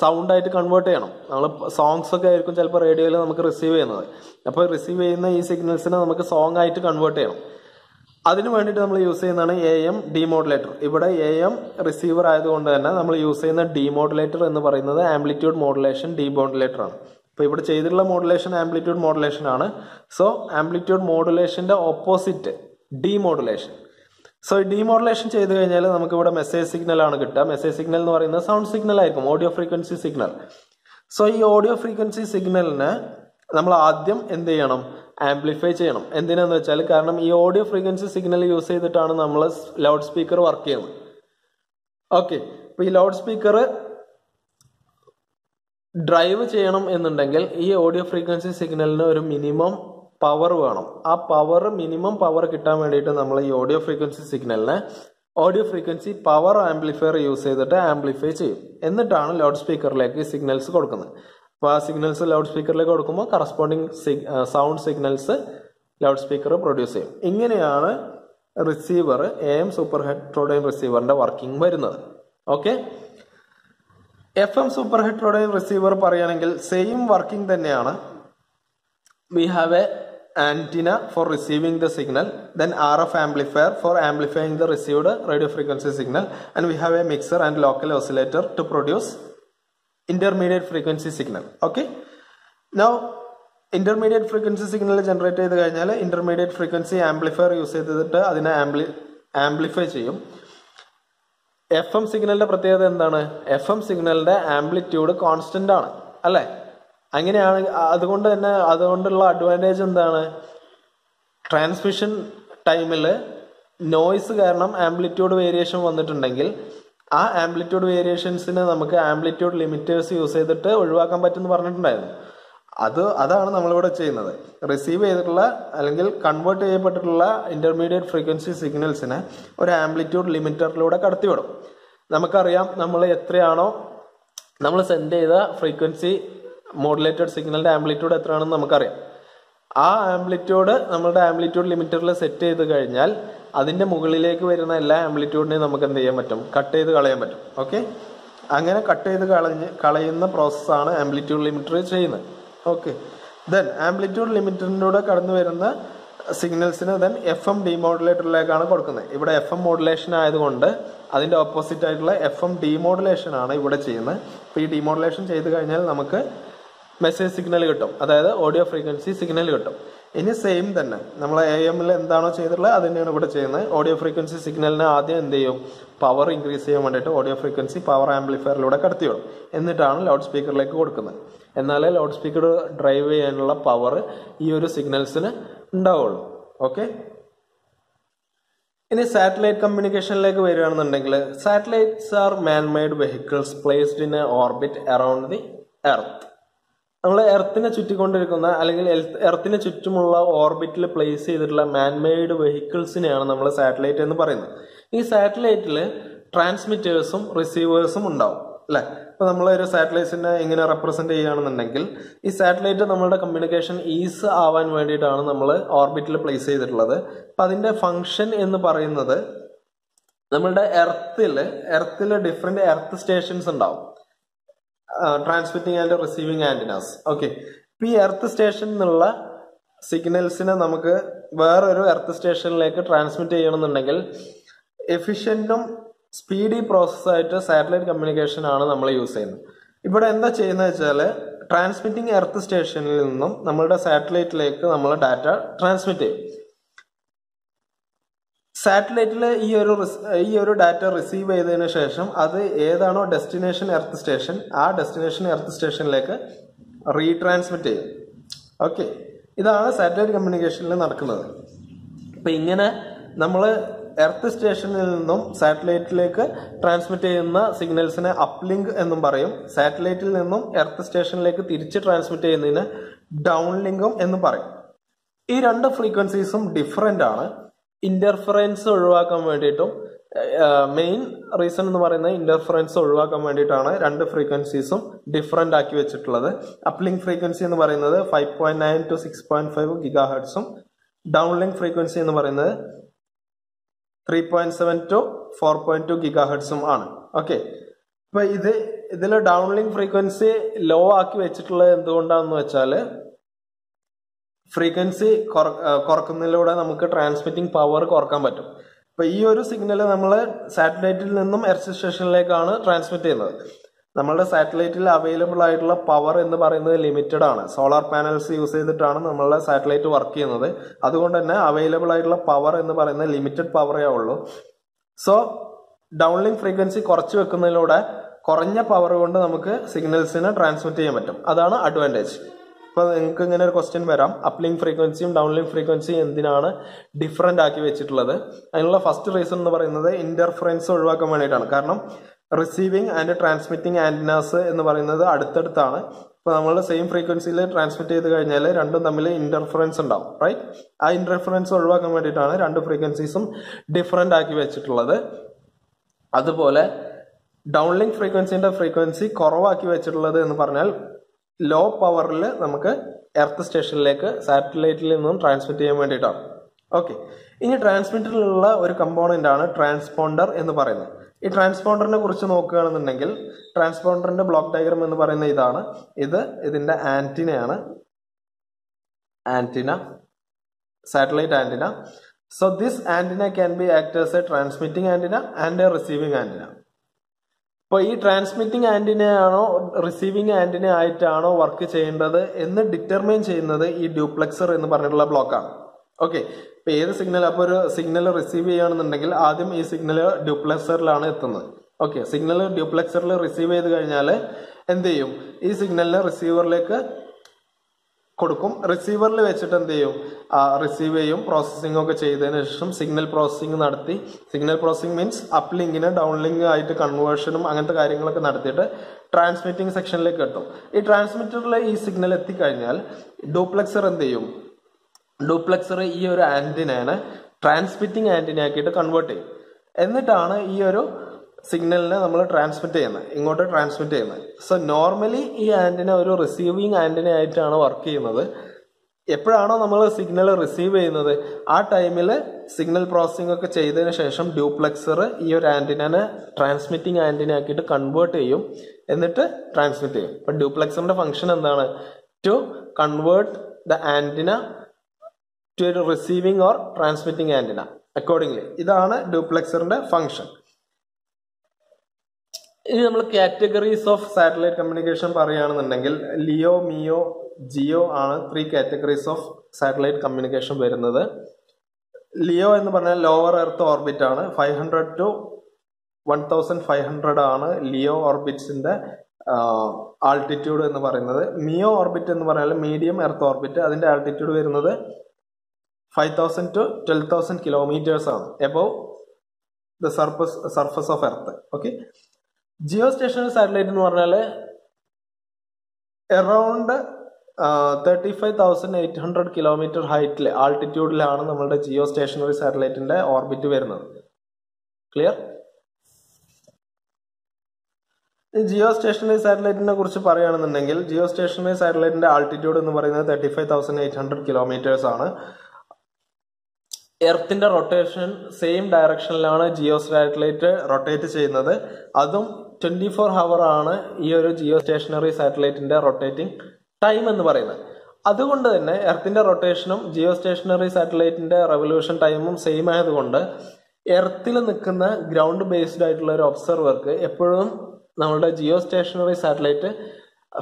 സൗണ്ട് ആയിട്ട് കൺവേർട്ട് ചെയ്യണം. നമ്മൾ സോങ്സ് ഒക്കെ ആയിരിക്കും ചിലപ്പോൾ റേഡിയോയിൽ നമുക്ക് റിസീവ് ചെയ്യുന്നത്. അപ്പോൾ റിസീവ് ചെയ്യുന്ന ഈ സിഗ്നൽസിനെ നമുക്ക് സോങ് ആയിട്ട് കൺവേർട്ട് ചെയ്യണം. അതിന് വേണ്ടിയിട്ട് നമ്മൾ യൂസ് ചെയ്യുന്നതാണ് എ എം ഡിമോഡുലേറ്റർ ഇവിടെ എ എം റിസീവർ ആയതുകൊണ്ട് തന്നെ നമ്മൾ യൂസ് ചെയ്യുന്ന ഡിമോഡുലേറ്റർ എന്ന് പറയുന്നത് ആംപ്ലിറ്റ്യൂഡ് മോഡുലേഷൻ ഡിമോഡുലേറ്റർ ആണ്. അപ്പോൾ ഇവിടെ ചെയ്തിട്ടുള്ള മോഡുലേഷൻ ആംപ്ലിറ്റ്യൂഡ് മോഡുലേഷൻ ആണ്. സോ ആംപ്ലിറ്റ്യൂഡ് മോഡുലേഷന്റെ ഓപ്പോസിറ്റ് ഡിമോഡുലേഷൻ സോ ഡിമോഡുലേഷൻ ചെയ്ത് കഴിഞ്ഞാൽ നമുക്ക് ഇവിടെ മെസ്സേജ് സിഗ്നൽ ആണ് കിട്ടുക. മെസ്സേജ് സിഗ്നൽ എന്ന് പറയുന്നത് സൗണ്ട് സിഗ്നൽ ആയിരിക്കും ഓഡിയോ ഫ്രീക്വൻസി സിഗ്നൽ സോ ഈ ഓഡിയോ ഫ്രീക്വൻസി സിഗ്നലിനെ നമ്മൾ ആദ്യം എന്ത് ചെയ്യണം? ആംപ്ലിഫൈ ചെയ്യണം. എന്തിനാന്ന് വെച്ചാൽ കാരണം ഈ ഓഡിയോ ഫ്രീക്വൻസി സിഗ്നൽ യൂസ് ചെയ്തിട്ടാണ് നമ്മൾ ലൗഡ് സ്പീക്കർ വർക്ക് ചെയ്യുന്നത്. ഓക്കെ അപ്പൊ ഈ ലൗഡ് സ്പീക്കർ ഡ്രൈവ് ചെയ്യണം എന്നുണ്ടെങ്കിൽ ഈ ഓഡിയോ ഫ്രീക്വൻസി സിഗ്നലിന് ഒരു മിനിമം പവർ വേണം. ആ പവർ മിനിമം പവർ കിട്ടാൻ വേണ്ടിയിട്ട് നമ്മൾ ഈ ഓഡിയോ ഫ്രീക്വൻസി സിഗ്നലിനെ audio frequency power amplifier use ചെയ്തിട്ട് ആംപ്ലിഫൈ ചെയ്യും. എന്നിട്ടാണ് ലൗഡ് സ്പീക്കറിലേക്ക് സിഗ്നൽസ് കൊടുക്കുന്നത്. അപ്പോൾ ആ സിഗ്നൽസ് ലൗഡ് സ്പീക്കറിലേക്ക് കൊടുക്കുമ്പോൾ corresponding sound signals loud speaker produce ചെയ്യും. ഇങ്ങനെയാണ് receiver A M super heterodyne റിസീവറിന്റെ working വരുന്നത്. Okay F M super heterodyne receiver പറയുകയാണെങ്കിൽ സെയിം വർക്കിംഗ് തന്നെയാണ്. We have a antenna for receiving the signal then R F amplifier for amplifying the received radio frequency signal and we have a mixer and local oscillator to produce intermediate frequency signal okay now intermediate frequency signal generate ചെയ്ത് കഴിഞ്ഞാൽ intermediate frequency amplifier use ചെയ്തിട്ട് അതിനെ ആംപ്ലി amplify ചെയ്യും. F M സിഗ്നലിന്റെ പ്രത്യേകത എന്താണ്? F M സിഗ്നലിന്റെ ആംപ്ലിറ്റ്യൂഡ് കോൺസ്റ്റന്റ് ആണ്. അല്ലെ? അങ്ങനെയാണ് അതുകൊണ്ട് തന്നെ അതുകൊണ്ടുള്ള അഡ്വാന്റേജ് എന്താണ്? ട്രാൻസ്മിഷൻ ടൈമിൽ നോയ്സ് കാരണം ആംപ്ലിറ്റ്യൂഡ് വേരിയേഷൻ വന്നിട്ടുണ്ടെങ്കിൽ ആ ആംപ്ലിറ്റ്യൂഡ് വേരിയേഷൻസിന് നമുക്ക് ആംപ്ലിറ്റ്യൂഡ് ലിമിറ്റേഴ്സ് യൂസ് ചെയ്തിട്ട് ഒഴിവാക്കാൻ പറ്റുമെന്ന് പറഞ്ഞിട്ടുണ്ടായിരുന്നു. അത് അതാണ് നമ്മളിവിടെ ചെയ്യുന്നത്. റിസീവ് ചെയ്തിട്ടുള്ള അല്ലെങ്കിൽ കൺവേർട്ട് ചെയ്യപ്പെട്ടിട്ടുള്ള ഇന്റർമീഡിയറ്റ് ഫ്രീക്വൻസി സിഗ്നൽസിനെ ഒരു ആംപ്ലിറ്റ്യൂഡ് ലിമിറ്ററിലൂടെ കടത്തിവിടും. നമുക്കറിയാം നമ്മൾ എത്രയാണോ നമ്മൾ സെൻഡ് ചെയ്ത ഫ്രീക്വൻസി മോഡുലേറ്റഡ് സിഗ്നലിന്റെ ആംപ്ലിറ്റ്യൂഡ് എത്രയാണെന്ന് നമുക്കറിയാം. ആ ആംപ്ലിറ്റ്യൂഡ് നമ്മളുടെ ആംപ്ലിറ്റ്യൂഡ് ലിമിറ്ററിൽ സെറ്റ് ചെയ്ത് കഴിഞ്ഞാൽ അതിന്റെ മുകളിലേക്ക് വരുന്ന എല്ലാ ആംപ്ലിറ്റ്യൂഡിനെയും നമുക്ക് എന്ത് ചെയ്യാൻ പറ്റും? കട്ട് ചെയ്ത് കളയാൻ പറ്റും. ഓക്കെ അങ്ങനെ കട്ട് ചെയ്ത് കളഞ്ഞ് കളയുന്ന പ്രോസസ്സാണ് ആംപ്ലിറ്റ്യൂഡ് ലിമിറ്റർ ചെയ്യുന്നത്. ഓക്കെ ദെൻ ആംപ്ലിറ്റ്യൂഡ് ലിമിറ്ററിലൂടെ കടന്നു വരുന്ന സിഗ്നൽസിന് ദെൻ എഫ് എം ഡിമോഡുലേറ്ററിലേക്കാണ് കൊടുക്കുന്നത്. ഇവിടെ എഫ് എം മോഡുലേഷൻ ആയതുകൊണ്ട് അതിന്റെ ഓപ്പോസിറ്റ് ആയിട്ടുള്ള എഫ് എം ഡിമോഡുലേഷൻ ആണ് ഇവിടെ ചെയ്യുന്നത്. അപ്പോൾ ഈ ഡിമോഡുലേഷൻ ചെയ്ത് കഴിഞ്ഞാൽ നമുക്ക് മെസ്സേജ് സിഗ്നൽ കിട്ടും. അതായത് ഓഡിയോ ഫ്രീക്വൻസി സിഗ്നൽ കിട്ടും. ഇനി സെയിം തന്നെ. നമ്മൾ എ എമ്മിൽ എന്താണോ ചെയ്തിട്ടുള്ളത് അത് തന്നെയാണ് ഇവിടെ ചെയ്യുന്നത്. ഓഡിയോ ഫ്രീക്വൻസി സിഗ്നലിന് ആദ്യം എന്ത് ചെയ്യും? പവർ ഇൻക്രീസ് ചെയ്യാൻ വേണ്ടിയിട്ട് ഓഡിയോ ഫ്രീക്വൻസി പവർ ആംപ്ലിഫയറിലൂടെ കടത്തിവിടും. എന്നിട്ടാണ് ലൗഡ് സ്പീക്കറിലേക്ക് കൊടുക്കുന്നത്. എന്നാലേ ലൗഡ് സ്പീക്കർ ഡ്രൈവ് ചെയ്യാനുള്ള പവർ ഈ ഒരു സിഗ്നൽസിന് ഉണ്ടാവുള്ളൂ. ഓക്കെ ഇനി സാറ്റലൈറ്റ് കമ്മ്യൂണിക്കേഷനിലേക്ക് വരികയാണെന്നുണ്ടെങ്കിൽ satellites are man made vehicles placed in a orbit around the earth നമ്മൾ എർത്തിനെ ചുറ്റിക്കൊണ്ടിരിക്കുന്ന അല്ലെങ്കിൽ എർത്തിനെ ചുറ്റുമുള്ള ഓർബിറ്റിൽ പ്ലേസ് ചെയ്തിട്ടുള്ള മാൻമെയ്ഡ് വെഹിക്കിൾസിനെയാണ് നമ്മൾ സാറ്റലൈറ്റ് എന്ന് പറയുന്നത്. ഈ സാറ്റലൈറ്റിൽ ട്രാൻസ്മിറ്റേഴ്സും റിസീവേഴ്സും ഉണ്ടാവും അല്ലെ? ഇപ്പൊ നമ്മൾ ഒരു സാറ്റലൈറ്റ്സിനെ ഇങ്ങനെ റെപ്രസെന്റ് ചെയ്യുകയാണെന്നുണ്ടെങ്കിൽ ഈ സാറ്റലൈറ്റ് നമ്മളുടെ കമ്മ്യൂണിക്കേഷൻ ഈസ് ആവാൻ വേണ്ടിയിട്ടാണ് നമ്മൾ ഓർബിറ്റിൽ പ്ലേസ് ചെയ്തിട്ടുള്ളത്. അപ്പൊ അതിന്റെ ഫങ്ഷൻ എന്ന് പറയുന്നത് നമ്മളുടെ എർത്തിൽ എർത്തിൽ ഡിഫറെന്റ് എർത്ത് സ്റ്റേഷൻസ് ഉണ്ടാവും. Transmitting and receiving antennas okay ഇപ്പൊ ഈ എർത്ത് സ്റ്റേഷൻ നിന്നുള്ള സിഗ്നൽസിനെ നമുക്ക് വേറൊരു എർത്ത് സ്റ്റേഷനിലേക്ക് ട്രാൻസ്മിറ്റ് ചെയ്യണമെന്നുണ്ടെങ്കിൽ എഫിഷ്യന്റും സ്പീഡി പ്രോസസ്സായിട്ട് സാറ്റലൈറ്റ് കമ്മ്യൂണിക്കേഷൻ ആണ് നമ്മൾ യൂസ് ചെയ്യുന്നത്. ഇവിടെ എന്താ ചെയ്യുന്നത് വെച്ചാൽ ട്രാൻസ്മിറ്റിംഗ് എർത്ത് സ്റ്റേഷനിൽ നിന്നും നമ്മളുടെ സാറ്റലൈറ്റിലേക്ക് നമ്മൾ ഡാറ്റ ട്രാൻസ്മിറ്റ് ചെയ്യും. സാറ്റലൈറ്റിൽ ഈ ഒരു ഈ ഒരു ഡാറ്റ റിസീവ് ചെയ്തതിന് ശേഷം അത് ഏതാണോ ഡെസ്റ്റിനേഷൻ എർത്ത് സ്റ്റേഷൻ ആ ഡെസ്റ്റിനേഷൻ എർത്ത് സ്റ്റേഷനിലേക്ക് റീട്രാൻസ്മിറ്റ് ചെയ്യും. ഓക്കെ. ഇതാണ് സാറ്റലൈറ്റ് കമ്മ്യൂണിക്കേഷനിൽ നടക്കുന്നത്. അപ്പം ഇങ്ങനെ നമ്മൾ എർത്ത് സ്റ്റേഷനിൽ നിന്നും സാറ്റലൈറ്റിലേക്ക് ട്രാൻസ്മിറ്റ് ചെയ്യുന്ന സിഗ്നൽസിനെ അപ്ലിങ്ക് എന്നും പറയും. സാറ്റലൈറ്റിൽ നിന്നും എർത്ത് സ്റ്റേഷനിലേക്ക് തിരിച്ച് ട്രാൻസ്മിറ്റ് ചെയ്യുന്നതിന് ഡൗൺലിങ്കും എന്നും പറയും. ഈ രണ്ട് ഫ്രീക്വൻസീസും ഡിഫറെന്റ് ആണ്. ഇന്റർഫറൻസ് ഒഴിവാക്കാൻ വേണ്ടിയിട്ടും മെയിൻ റീസൺ എന്ന് പറയുന്നത് ഇന്റർഫറൻസ് ഒഴിവാക്കാൻ വേണ്ടിയിട്ടാണ് രണ്ട് ഫ്രീക്വൻസീസും ഡിഫറെന്റ് ആക്കി വെച്ചിട്ടുള്ളത്. അപ്ലിങ് ഫ്രീക്വൻസി എന്ന് പറയുന്നത് five point nine two six point five giga ഹെഡ്സും downlink frequency എന്ന് പറയുന്നത് three point seven two four point two giga ഹെഡ്സും ആണ്. ഓക്കെ അപ്പോൾ ഇത് ഇതിൽ ഡൗൺലിങ്ക് ഫ്രീക്വൻസി ലോ ആക്കി വെച്ചിട്ടുള്ളത് എന്തുകൊണ്ടാണെന്ന് വെച്ചാൽ ഫ്രീക്വൻസി കുറക്കുന്നതിലൂടെ നമുക്ക് ട്രാൻസ്മിറ്റിംഗ് പവർ കുറയ്ക്കാൻ പറ്റും. അപ്പൊ ഈ ഒരു സിഗ്നൽ നമ്മൾ സാറ്റലൈറ്റിൽ നിന്നും എർത്ത് സ്റ്റേഷനിലേക്കാണ് ട്രാൻസ്മിറ്റ് ചെയ്യുന്നത്. നമ്മളുടെ സാറ്റലൈറ്റിൽ അവൈലബിൾ ആയിട്ടുള്ള പവർ എന്ന് പറയുന്നത് ലിമിറ്റഡ് ആണ്. സോളാർ പാനൽസ് യൂസ് ചെയ്തിട്ടാണ് നമ്മളുടെ സാറ്റലൈറ്റ് വർക്ക് ചെയ്യുന്നത്. അതുകൊണ്ട് തന്നെ അവൈലബിൾ ആയിട്ടുള്ള പവർ എന്ന് പറയുന്നത് ലിമിറ്റഡ് പവറേ ഉള്ളൂ. സോ ഡൗൺലിങ്ക് ഫ്രീക്വൻസി കുറച്ച് വെക്കുന്നതിലൂടെ കുറഞ്ഞ പവർ കൊണ്ട് നമുക്ക് സിഗ്നൽസിനെ ട്രാൻസ്മിറ്റ് ചെയ്യാൻ പറ്റും. അതാണ് അഡ്വാന്റേജ് ഇപ്പൊ നിങ്ങൾക്ക് ഇങ്ങനെ ഒരു ക്വസ്റ്റ്യൻ വരാം. അപ്ലിങ് ഫ്രീക്വൻസിയും ഡൗൺലിങ് ഫ്രീക്വൻസിയും എന്തിനാണ് ഡിഫറെന്റ് ആക്കി വെച്ചിട്ടുള്ളത്? അതിനുള്ള ഫസ്റ്റ് റീസൺ എന്ന് പറയുന്നത് ഇന്റർഫറൻസ് ഒഴിവാക്കാൻ വേണ്ടിയിട്ടാണ്. കാരണം റിസീവിങ് ആൻഡ് ട്രാൻസ്മിറ്റിംഗ് ആന്റിനാസ് എന്ന് പറയുന്നത് അടുത്തടുത്താണ്. ഇപ്പോൾ നമ്മൾ സെയിം ഫ്രീക്വൻസിയിൽ ട്രാൻസ്മിറ്റ് ചെയ്ത് കഴിഞ്ഞാൽ രണ്ടും തമ്മിൽ ഇന്റർഫറൻസ് ഉണ്ടാവും റൈറ്റ് ആ ഇന്റർഫറൻസ് ഒഴിവാക്കാൻ വേണ്ടിയിട്ടാണ് രണ്ട് ഫ്രീക്വൻസീസും ഡിഫറന്റ് ആക്കി വെച്ചിട്ടുള്ളത്. അതുപോലെ ഡൗൺലിങ് ഫ്രീക്വൻസിന്റെ ഫ്രീക്വൻസി കുറവാക്കി വെച്ചിട്ടുള്ളത് എന്ന് പറഞ്ഞാൽ ലോ പവറിൽ നമുക്ക് എർത്ത് സ്റ്റേഷനിലേക്ക് സാറ്റലൈറ്റിൽ നിന്നും ട്രാൻസ്മിറ്റ് ചെയ്യാൻ വേണ്ടിയിട്ടാണ് ഓക്കെ. ഇനി ട്രാൻസ്മിറ്ററിലുള്ള ഒരു കമ്പോണന്റ് ആണ് ട്രാൻസ്പോണ്ടർ എന്ന് പറയുന്നത്. ഈ ട്രാൻസ്പോണ്ടറിനെ കുറിച്ച് നോക്കുകയാണെന്നുണ്ടെങ്കിൽ ട്രാൻസ്പോണ്ടറിന്റെ ബ്ലോക്ക് ഡയഗ്രം എന്ന് പറയുന്ന ഇതാണ്. ഇത് ഇതിന്റെ ആന്റിനയാണ്. Antenna. Satellite antenna. So this antenna can be act as a transmitting antenna and a receiving antenna അപ്പോൾ ഈ ട്രാൻസ്മിറ്റിംഗ് ആന്റിനയാണോ റിസീവിംഗ് ആന്റിന ആയിട്ടാണോ വർക്ക് ചെയ്യേണ്ടത് എന്ന് ഡിറ്റർമൈൻ ചെയ്യുന്നത് ഈ ഡ്യൂപ്ലക്സർ എന്ന് പറഞ്ഞിട്ടുള്ള ബ്ലോക്കാണ് ഓക്കെ ഇപ്പൊ ഏത് സിഗ്നൽ അപ്പോൾ ഒരു സിഗ്നൽ റിസീവ് ചെയ്യുകയാണെന്നുണ്ടെങ്കിൽ ആദ്യം ഈ സിഗ്നൽ ഡ്യൂപ്ലക്സറിലാണ് എത്തുന്നത്. ഓക്കെ സിഗ്നൽ ഡ്യൂപ്ലക്സറിൽ റിസീവ് ചെയ്ത് കഴിഞ്ഞാൽ എന്ത് ചെയ്യും? ഈ സിഗ്നലിനെ റിസീവറിലേക്ക് കൊടുക്കും. റിസീവറിൽ വെച്ചിട്ട് എന്ത് ചെയ്യും? റിസീവ് ചെയ്യും. പ്രോസസ്സിംഗ് ഒക്കെ ചെയ്തതിന് ശേഷം സിഗ്നൽ പ്രോസസ്സിംഗ് നടത്തി. സിഗ്നൽ പ്രോസസ്സിംഗ് മീൻസ് അപ്പ് ലിങ്കിന് ഡൗൺ ലിങ്ക് ആയിട്ട് കൺവേർഷനും അങ്ങനത്തെ കാര്യങ്ങളൊക്കെ നടത്തിയിട്ട് ട്രാൻസ്മിറ്റിംഗ് സെക്ഷനിലേക്ക് എത്തും. ഈ ട്രാൻസ്മിറ്ററിൽ ഈ സിഗ്നൽ എത്തിക്കഴിഞ്ഞാൽ ഡ്യൂപ്ലക്സർ എന്ത് ചെയ്യും? ഡ്യൂപ്ലക്സർ ഈ ഒരു ആന്റിനേനെ ട്രാൻസ്മിറ്റിംഗ് ആന്റിന ആക്കിയിട്ട് കൺവേർട്ട് ചെയ്യും. എന്നിട്ടാണ് ഈ ഒരു സിഗ്നലിനെ നമ്മൾ ട്രാൻസ്മിറ്റ് ചെയ്യുന്നത് ഇങ്ങോട്ട് ട്രാൻസ്മിറ്റ് ചെയ്യുന്നത് സോ നോർമലി ഈ ആന്റിന ഒരു റിസീവിങ് ആന്റിന ആയിട്ടാണ് വർക്ക് ചെയ്യുന്നത്. എപ്പോഴാണോ നമ്മൾ സിഗ്നൽ റിസീവ് ചെയ്യുന്നത് ആ ടൈമിൽ സിഗ്നൽ പ്രോസസ്സിംഗ് ഒക്കെ ചെയ്തതിന് ശേഷം ഡ്യൂപ്ലക്സർ ഈ ഒരു ആന്റിനെ ട്രാൻസ്മിറ്റിംഗ് ആന്റിന ആക്കിയിട്ട് കൺവേർട്ട് ചെയ്യും. എന്നിട്ട് ട്രാൻസ്മിറ്റ് ചെയ്യും. അപ്പം ഡ്യൂപ്ലക്സറിന്റെ ഫംഗ്ഷൻ എന്താണ്? To convert the antenna to ഒരു receiving or transmitting antenna accordingly ഇതാണ് ഡ്യൂപ്ലക്സറിന്റെ ഫംഗ്ഷൻ ഇനി നമ്മൾ കാറ്റഗറീസ് ഓഫ് സാറ്റലൈറ്റ് കമ്മ്യൂണിക്കേഷൻ പറയുകയാണെന്നുണ്ടെങ്കിൽ ലിയോ മിയോ ജിയോ ആണ് three categories of satellite communication വരുന്നത്. ലിയോ എന്ന് പറഞ്ഞാൽ ലോവർ എർത്ത് ഓർബിറ്റ് ആണ്. Five hundred to one thousand five hundred ആണ് ലിയോ ഓർബിറ്റ്സിന്റെ ആൾട്ടിറ്റ്യൂഡ് എന്ന് പറയുന്നത്. മിയോ ഓർബിറ്റ് എന്ന് പറഞ്ഞാൽ മീഡിയം എർത്ത് ഓർബിറ്റ് അതിന്റെ ആൾട്ടിറ്റ്യൂഡ് വരുന്നത് five thousand to twelve thousand kilometres ആണ്. Above the surface surface of earth okay geostationary satellite എന്ന് പറഞ്ഞാൽ around thirty five thousand eight hundred kilometre ഹൈറ്റിൽ ആൾട്ടിറ്റ്യൂഡിലാണ് നമ്മളുടെ ജിയോ സ്റ്റേഷണറി സാറ്റലൈറ്റിന്റെ ഓർബിറ്റ് വരുന്നത്. ക്ലിയർ ജിയോ സ്റ്റേഷണറി സാറ്റലൈറ്റിനെ കുറിച്ച് പറയുകയാണെന്നുണ്ടെങ്കിൽ ജിയോ സ്റ്റേഷണറി സാറ്റലൈറ്റിന്റെ ആൾട്ടിറ്റ്യൂഡ് എന്ന് പറയുന്നത് thirty five thousand eight hundred kilometres ആണ്. എർത്തിന്റെ റൊട്ടേഷൻ സെയിം ഡയറക്ഷനിലാണ് ജിയോ സാറ്റലൈറ്റ് റൊട്ടേറ്റ് ചെയ്യുന്നത്. അതും ട്വന്റി ഫോർ ഹവർ ആണ് ഈ ഒരു ജിയോ സ്റ്റേഷനറി സാറ്റലൈറ്റിന്റെ റൊട്ടേറ്റിംഗ് ടൈം എന്ന് പറയുന്നത്. അതുകൊണ്ട് തന്നെ എർത്തിന്റെ റൊട്ടേഷനും ജിയോ സ്റ്റേഷനറി സാറ്റലൈറ്റിന്റെ റെവല്യൂഷൻ ടൈമും സെയിം ആയതുകൊണ്ട് എർത്തിൽ നിൽക്കുന്ന ഗ്രൗണ്ട് ബേസ്ഡ് ആയിട്ടുള്ള ഒരു ഒബ്സർവർക്ക് എപ്പോഴും നമ്മളുടെ ജിയോ സ്റ്റേഷനറി സാറ്റലൈറ്റ്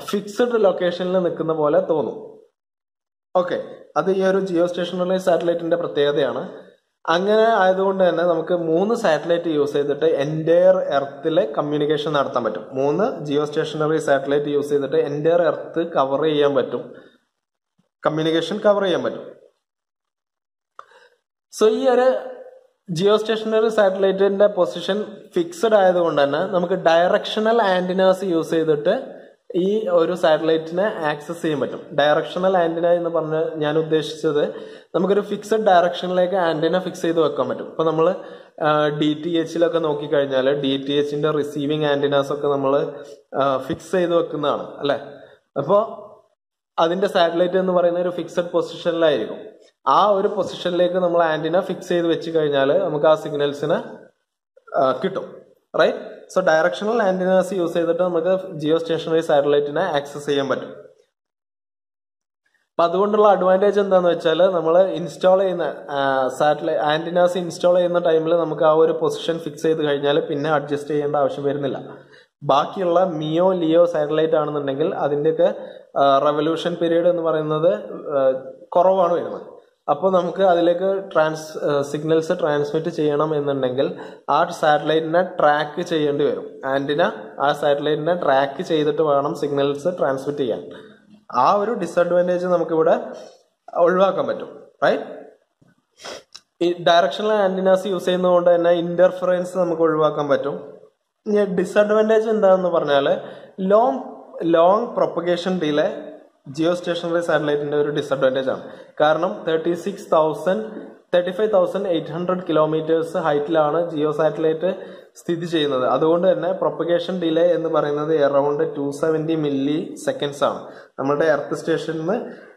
ഫിക്സഡ് ലൊക്കേഷനിൽ നിൽക്കുന്ന പോലെ തോന്നും. ഓക്കെ അത് ഈ ഒരു ജിയോ സ്റ്റേഷനറി സാറ്റലൈറ്റിന്റെ പ്രത്യേകതയാണ്. അങ്ങനെ ആയതുകൊണ്ട് തന്നെ നമുക്ക് മൂന്ന് സാറ്റലൈറ്റ് യൂസ് ചെയ്തിട്ട് എന്റയർ എർത്തിലെ കമ്മ്യൂണിക്കേഷൻ നടത്താൻ പറ്റും. മൂന്ന് ജിയോ സ്റ്റേഷനറി സാറ്റലൈറ്റ് യൂസ് ചെയ്തിട്ട് എന്റയർ എർത്ത് കവർ ചെയ്യാൻ പറ്റും. കമ്മ്യൂണിക്കേഷൻ കവർ ചെയ്യാൻ പറ്റും. സോ ഈ ഒരു ജിയോ സ്റ്റേഷനറി സാറ്റലൈറ്റിന്റെ പൊസിഷൻ ഫിക്സഡ് ആയതുകൊണ്ട് തന്നെ നമുക്ക് ഡയറക്ഷണൽ ആന്റിനാസ് യൂസ് ചെയ്തിട്ട് ഈ ഒരു സാറ്റലൈറ്റിനെ ആക്സസ് ചെയ്യാൻ പറ്റും. ഡയറക്ഷണൽ ആന്റിന എന്ന് പറഞ്ഞ ഞാൻ ഉദ്ദേശിച്ചത് നമുക്കൊരു ഫിക്സഡ് ഡയറക്ഷനിലേക്ക് ആന്റിന ഫിക്സ് ചെയ്ത് വെക്കാൻ പറ്റും. ഇപ്പൊ നമ്മൾ ഡി ടി എച്ചിലൊക്കെ നോക്കിക്കഴിഞ്ഞാൽ ഡി ടി എച്ചിന്റെ റിസീവിങ് ആന്റിനാസ് ഒക്കെ നമ്മൾ ഫിക്സ് ചെയ്ത് വെക്കുന്നതാണ് അല്ലെ? അപ്പോൾ അതിന്റെ സാറ്റലൈറ്റ് എന്ന് പറയുന്ന ഒരു ഫിക്സഡ് പൊസിഷനിലായിരിക്കും ആ ഒരു പൊസിഷനിലേക്ക് നമ്മൾ ആന്റിന ഫിക്സ് ചെയ്ത് വെച്ച് കഴിഞ്ഞാൽ നമുക്ക് ആ സിഗ്നൽസിന് കിട്ടും. Right so directional antennas use ചെയ്തിട്ട് നമുക്ക് ജിയോ സ്റ്റേഷനറി സാറ്റലൈറ്റിനെ ആക്സസ് ചെയ്യാൻ പറ്റും. അപ്പൊ അതുകൊണ്ടുള്ള അഡ്വാന്റേജ് എന്താന്ന് വെച്ചാൽ നമ്മൾ ഇൻസ്റ്റാൾ ചെയ്യുന്ന സാറ്റലൈറ്റ് ആന്റിനാസ് ഇൻസ്റ്റാൾ ചെയ്യുന്ന ടൈമിൽ നമുക്ക് ആ ഒരു പൊസിഷൻ ഫിക്സ് ചെയ്ത് കഴിഞ്ഞാൽ പിന്നെ അഡ്ജസ്റ്റ് ചെയ്യേണ്ട ആവശ്യം വരുന്നില്ല. ബാക്കിയുള്ള മിയോ ലിയോ സാറ്റലൈറ്റ് ആണെന്നുണ്ടെങ്കിൽ അതിന്റെയൊക്കെ റെവല്യൂഷൻ പീരീഡ് എന്ന് പറയുന്നത് കുറവാണ് വരുന്നത്. അപ്പോൾ നമുക്ക് അതിലേക്ക് ട്രാൻസ് സിഗ്നൽസ് ട്രാൻസ്മിറ്റ് ചെയ്യണം എന്നുണ്ടെങ്കിൽ ആ സാറ്റലൈറ്റിനെ ട്രാക്ക് ചെയ്യേണ്ടി വരും. ആന്റിന ആ സാറ്റലൈറ്റിനെ ട്രാക്ക് ചെയ്തിട്ട് വേണം സിഗ്നൽസ് ട്രാൻസ്മിറ്റ് ചെയ്യാൻ. ആ ഒരു ഡിസഡ്വാന്റേജ് നമുക്കിവിടെ ഒഴിവാക്കാൻ പറ്റും റൈറ്റ് ഈ ഡയറക്ഷണൽ ആന്റിനാസ് യൂസ് ചെയ്യുന്നതുകൊണ്ട് തന്നെ ഇന്റർഫറൻസ് നമുക്ക് ഒഴിവാക്കാൻ പറ്റും. ഡിസഡ്വാന്റേജ് എന്താണെന്ന് പറഞ്ഞാൽ long long propagation delay geostationary സാറ്റലൈറ്റിന്റെ ഒരു ഡിസഡ്വാന്റേജ് ആണ്. കാരണം thirty six thousand thirty five thousand eight hundred kilometres ഹൈറ്റിലാണ് Jio satellite സ്ഥിതി ചെയ്യുന്നത്. അതുകൊണ്ട് തന്നെ പ്രൊപ്പഗേഷൻ ഡിലേ എന്ന് പറയുന്നത് around two seventy milliseconds ആണ്. നമ്മുടെ എർത്ത് സ്റ്റേഷനിൽ നിന്ന്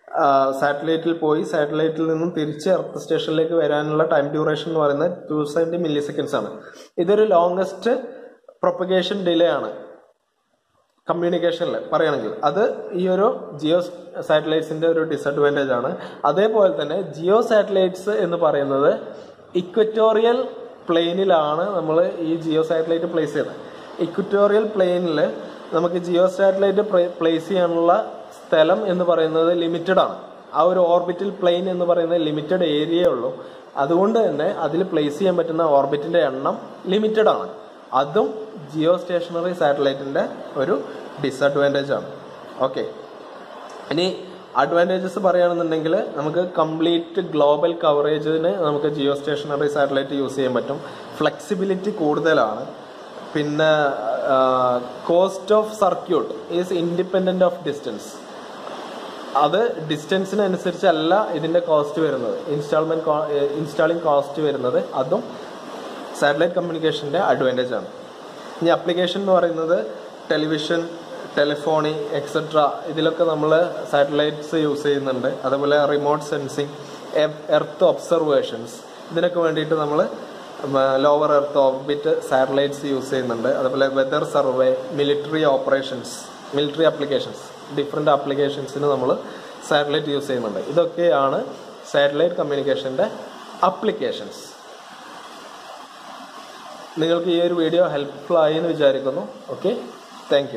സാറ്റലൈറ്റിൽ പോയി സാറ്റലൈറ്റിൽ നിന്നും തിരിച്ച് എർത്ത് സ്റ്റേഷനിലേക്ക് വരാനുള്ള ടൈം ഡ്യൂറേഷൻ എന്ന് പറയുന്നത് ടു സെവന്റി മില്ലി സെക്കൻഡ്സ് ആണ്. ഇതൊരു ലോങ്സ്റ്റ് പ്രൊപ്പഗേഷൻ ഡിലേ ആണ്. കമ്മ്യൂണിക്കേഷനിൽ പറയുകയാണെങ്കിൽ അത് ഈ ഒരു ജിയോ സാറ്റലൈറ്റ്സിന്റെ ഒരു ഡിസഡ്വാന്റേജ് ആണ്. അതേപോലെ തന്നെ ജിയോ സാറ്റലൈറ്റ്സ് എന്ന് പറയുന്നത് ഇക്വറ്റോറിയൽ പ്ലെയിനിലാണ് നമ്മൾ ഈ ജിയോ സാറ്റലൈറ്റ് പ്ലേസ് ചെയ്യുന്നത്. ഇക്വറ്റോറിയൽ പ്ലെയിനിൽ നമുക്ക് ജിയോ സാറ്റലൈറ്റ് പ്ലേസ് ചെയ്യാനുള്ള സ്ഥലം എന്ന് പറയുന്നത് ലിമിറ്റഡ് ആണ്. ആ ഒരു ഓർബിറ്റൽ പ്ലെയിൻ എന്ന് പറയുന്നത് ലിമിറ്റഡ് ഏരിയയേ ഉള്ളൂ. അതുകൊണ്ട് തന്നെ അതിൽ പ്ലേസ് ചെയ്യാൻ പറ്റുന്ന ഓർബിറ്റിന്റെ എണ്ണം ലിമിറ്റഡ് ആണ്. അതും ജിയോ സ്റ്റേഷണറി സാറ്റലൈറ്റിന്റെ ഒരു ഡിസഡ്വാന്റേജ് ആണ്. ഓക്കെ ഇനി അഡ്വാന്റേജസ് പറയുകയാണെന്നുണ്ടെങ്കിൽ നമുക്ക് കംപ്ലീറ്റ് ഗ്ലോബൽ കവറേജിന് നമുക്ക് ജിയോ സ്റ്റേഷണറി സാറ്റലൈറ്റ് യൂസ് ചെയ്യാൻ പറ്റും. ഫ്ലെക്സിബിലിറ്റി കൂടുതലാണ്. പിന്നെ cost of circuit is independent of distance അത് ഡിസ്റ്റൻസിനനുസരിച്ചല്ല ഇതിന്റെ കോസ്റ്റ് വരുന്നത്. ഇൻസ്റ്റാൾമെന്റ് ഇൻസ്റ്റാളിങ് കോസ്റ്റ് വരുന്നത്. അതും സാറ്റലൈറ്റ് കമ്മ്യൂണിക്കേഷന്റെ അഡ്വാന്റേജ് ആണ്. ഇനി അപ്ലിക്കേഷൻ എന്ന് പറയുന്നത് ടെലിവിഷൻ ടെലിഫോണി എക്സെട്ര ഇതിലൊക്കെ നമ്മൾ സാറ്റലൈറ്റ്സ് യൂസ് ചെയ്യുന്നുണ്ട്. അതുപോലെ റിമോട്ട് സെൻസിങ് എർത്ത് ഒബ്സർവേഷൻസ് ഇതിനൊക്കെ വേണ്ടിയിട്ട് നമ്മൾ lower earth orbit satellites use ചെയ്യുന്നുണ്ട്. അതുപോലെ weather survey military operations military applications different ആപ്ലിക്കേഷൻസിന് നമ്മൾ സാറ്റലൈറ്റ് യൂസ് ചെയ്യുന്നുണ്ട്. ഇതൊക്കെയാണ് സാറ്റലൈറ്റ് കമ്മ്യൂണിക്കേഷന്റെ അപ്ലിക്കേഷൻസ് നിങ്ങൾക്ക് ഈ ഒരു വീഡിയോ ഹെൽപ്ഫുൾ ആയി എന്ന് വിചാരിക്കുന്നു. Okay thank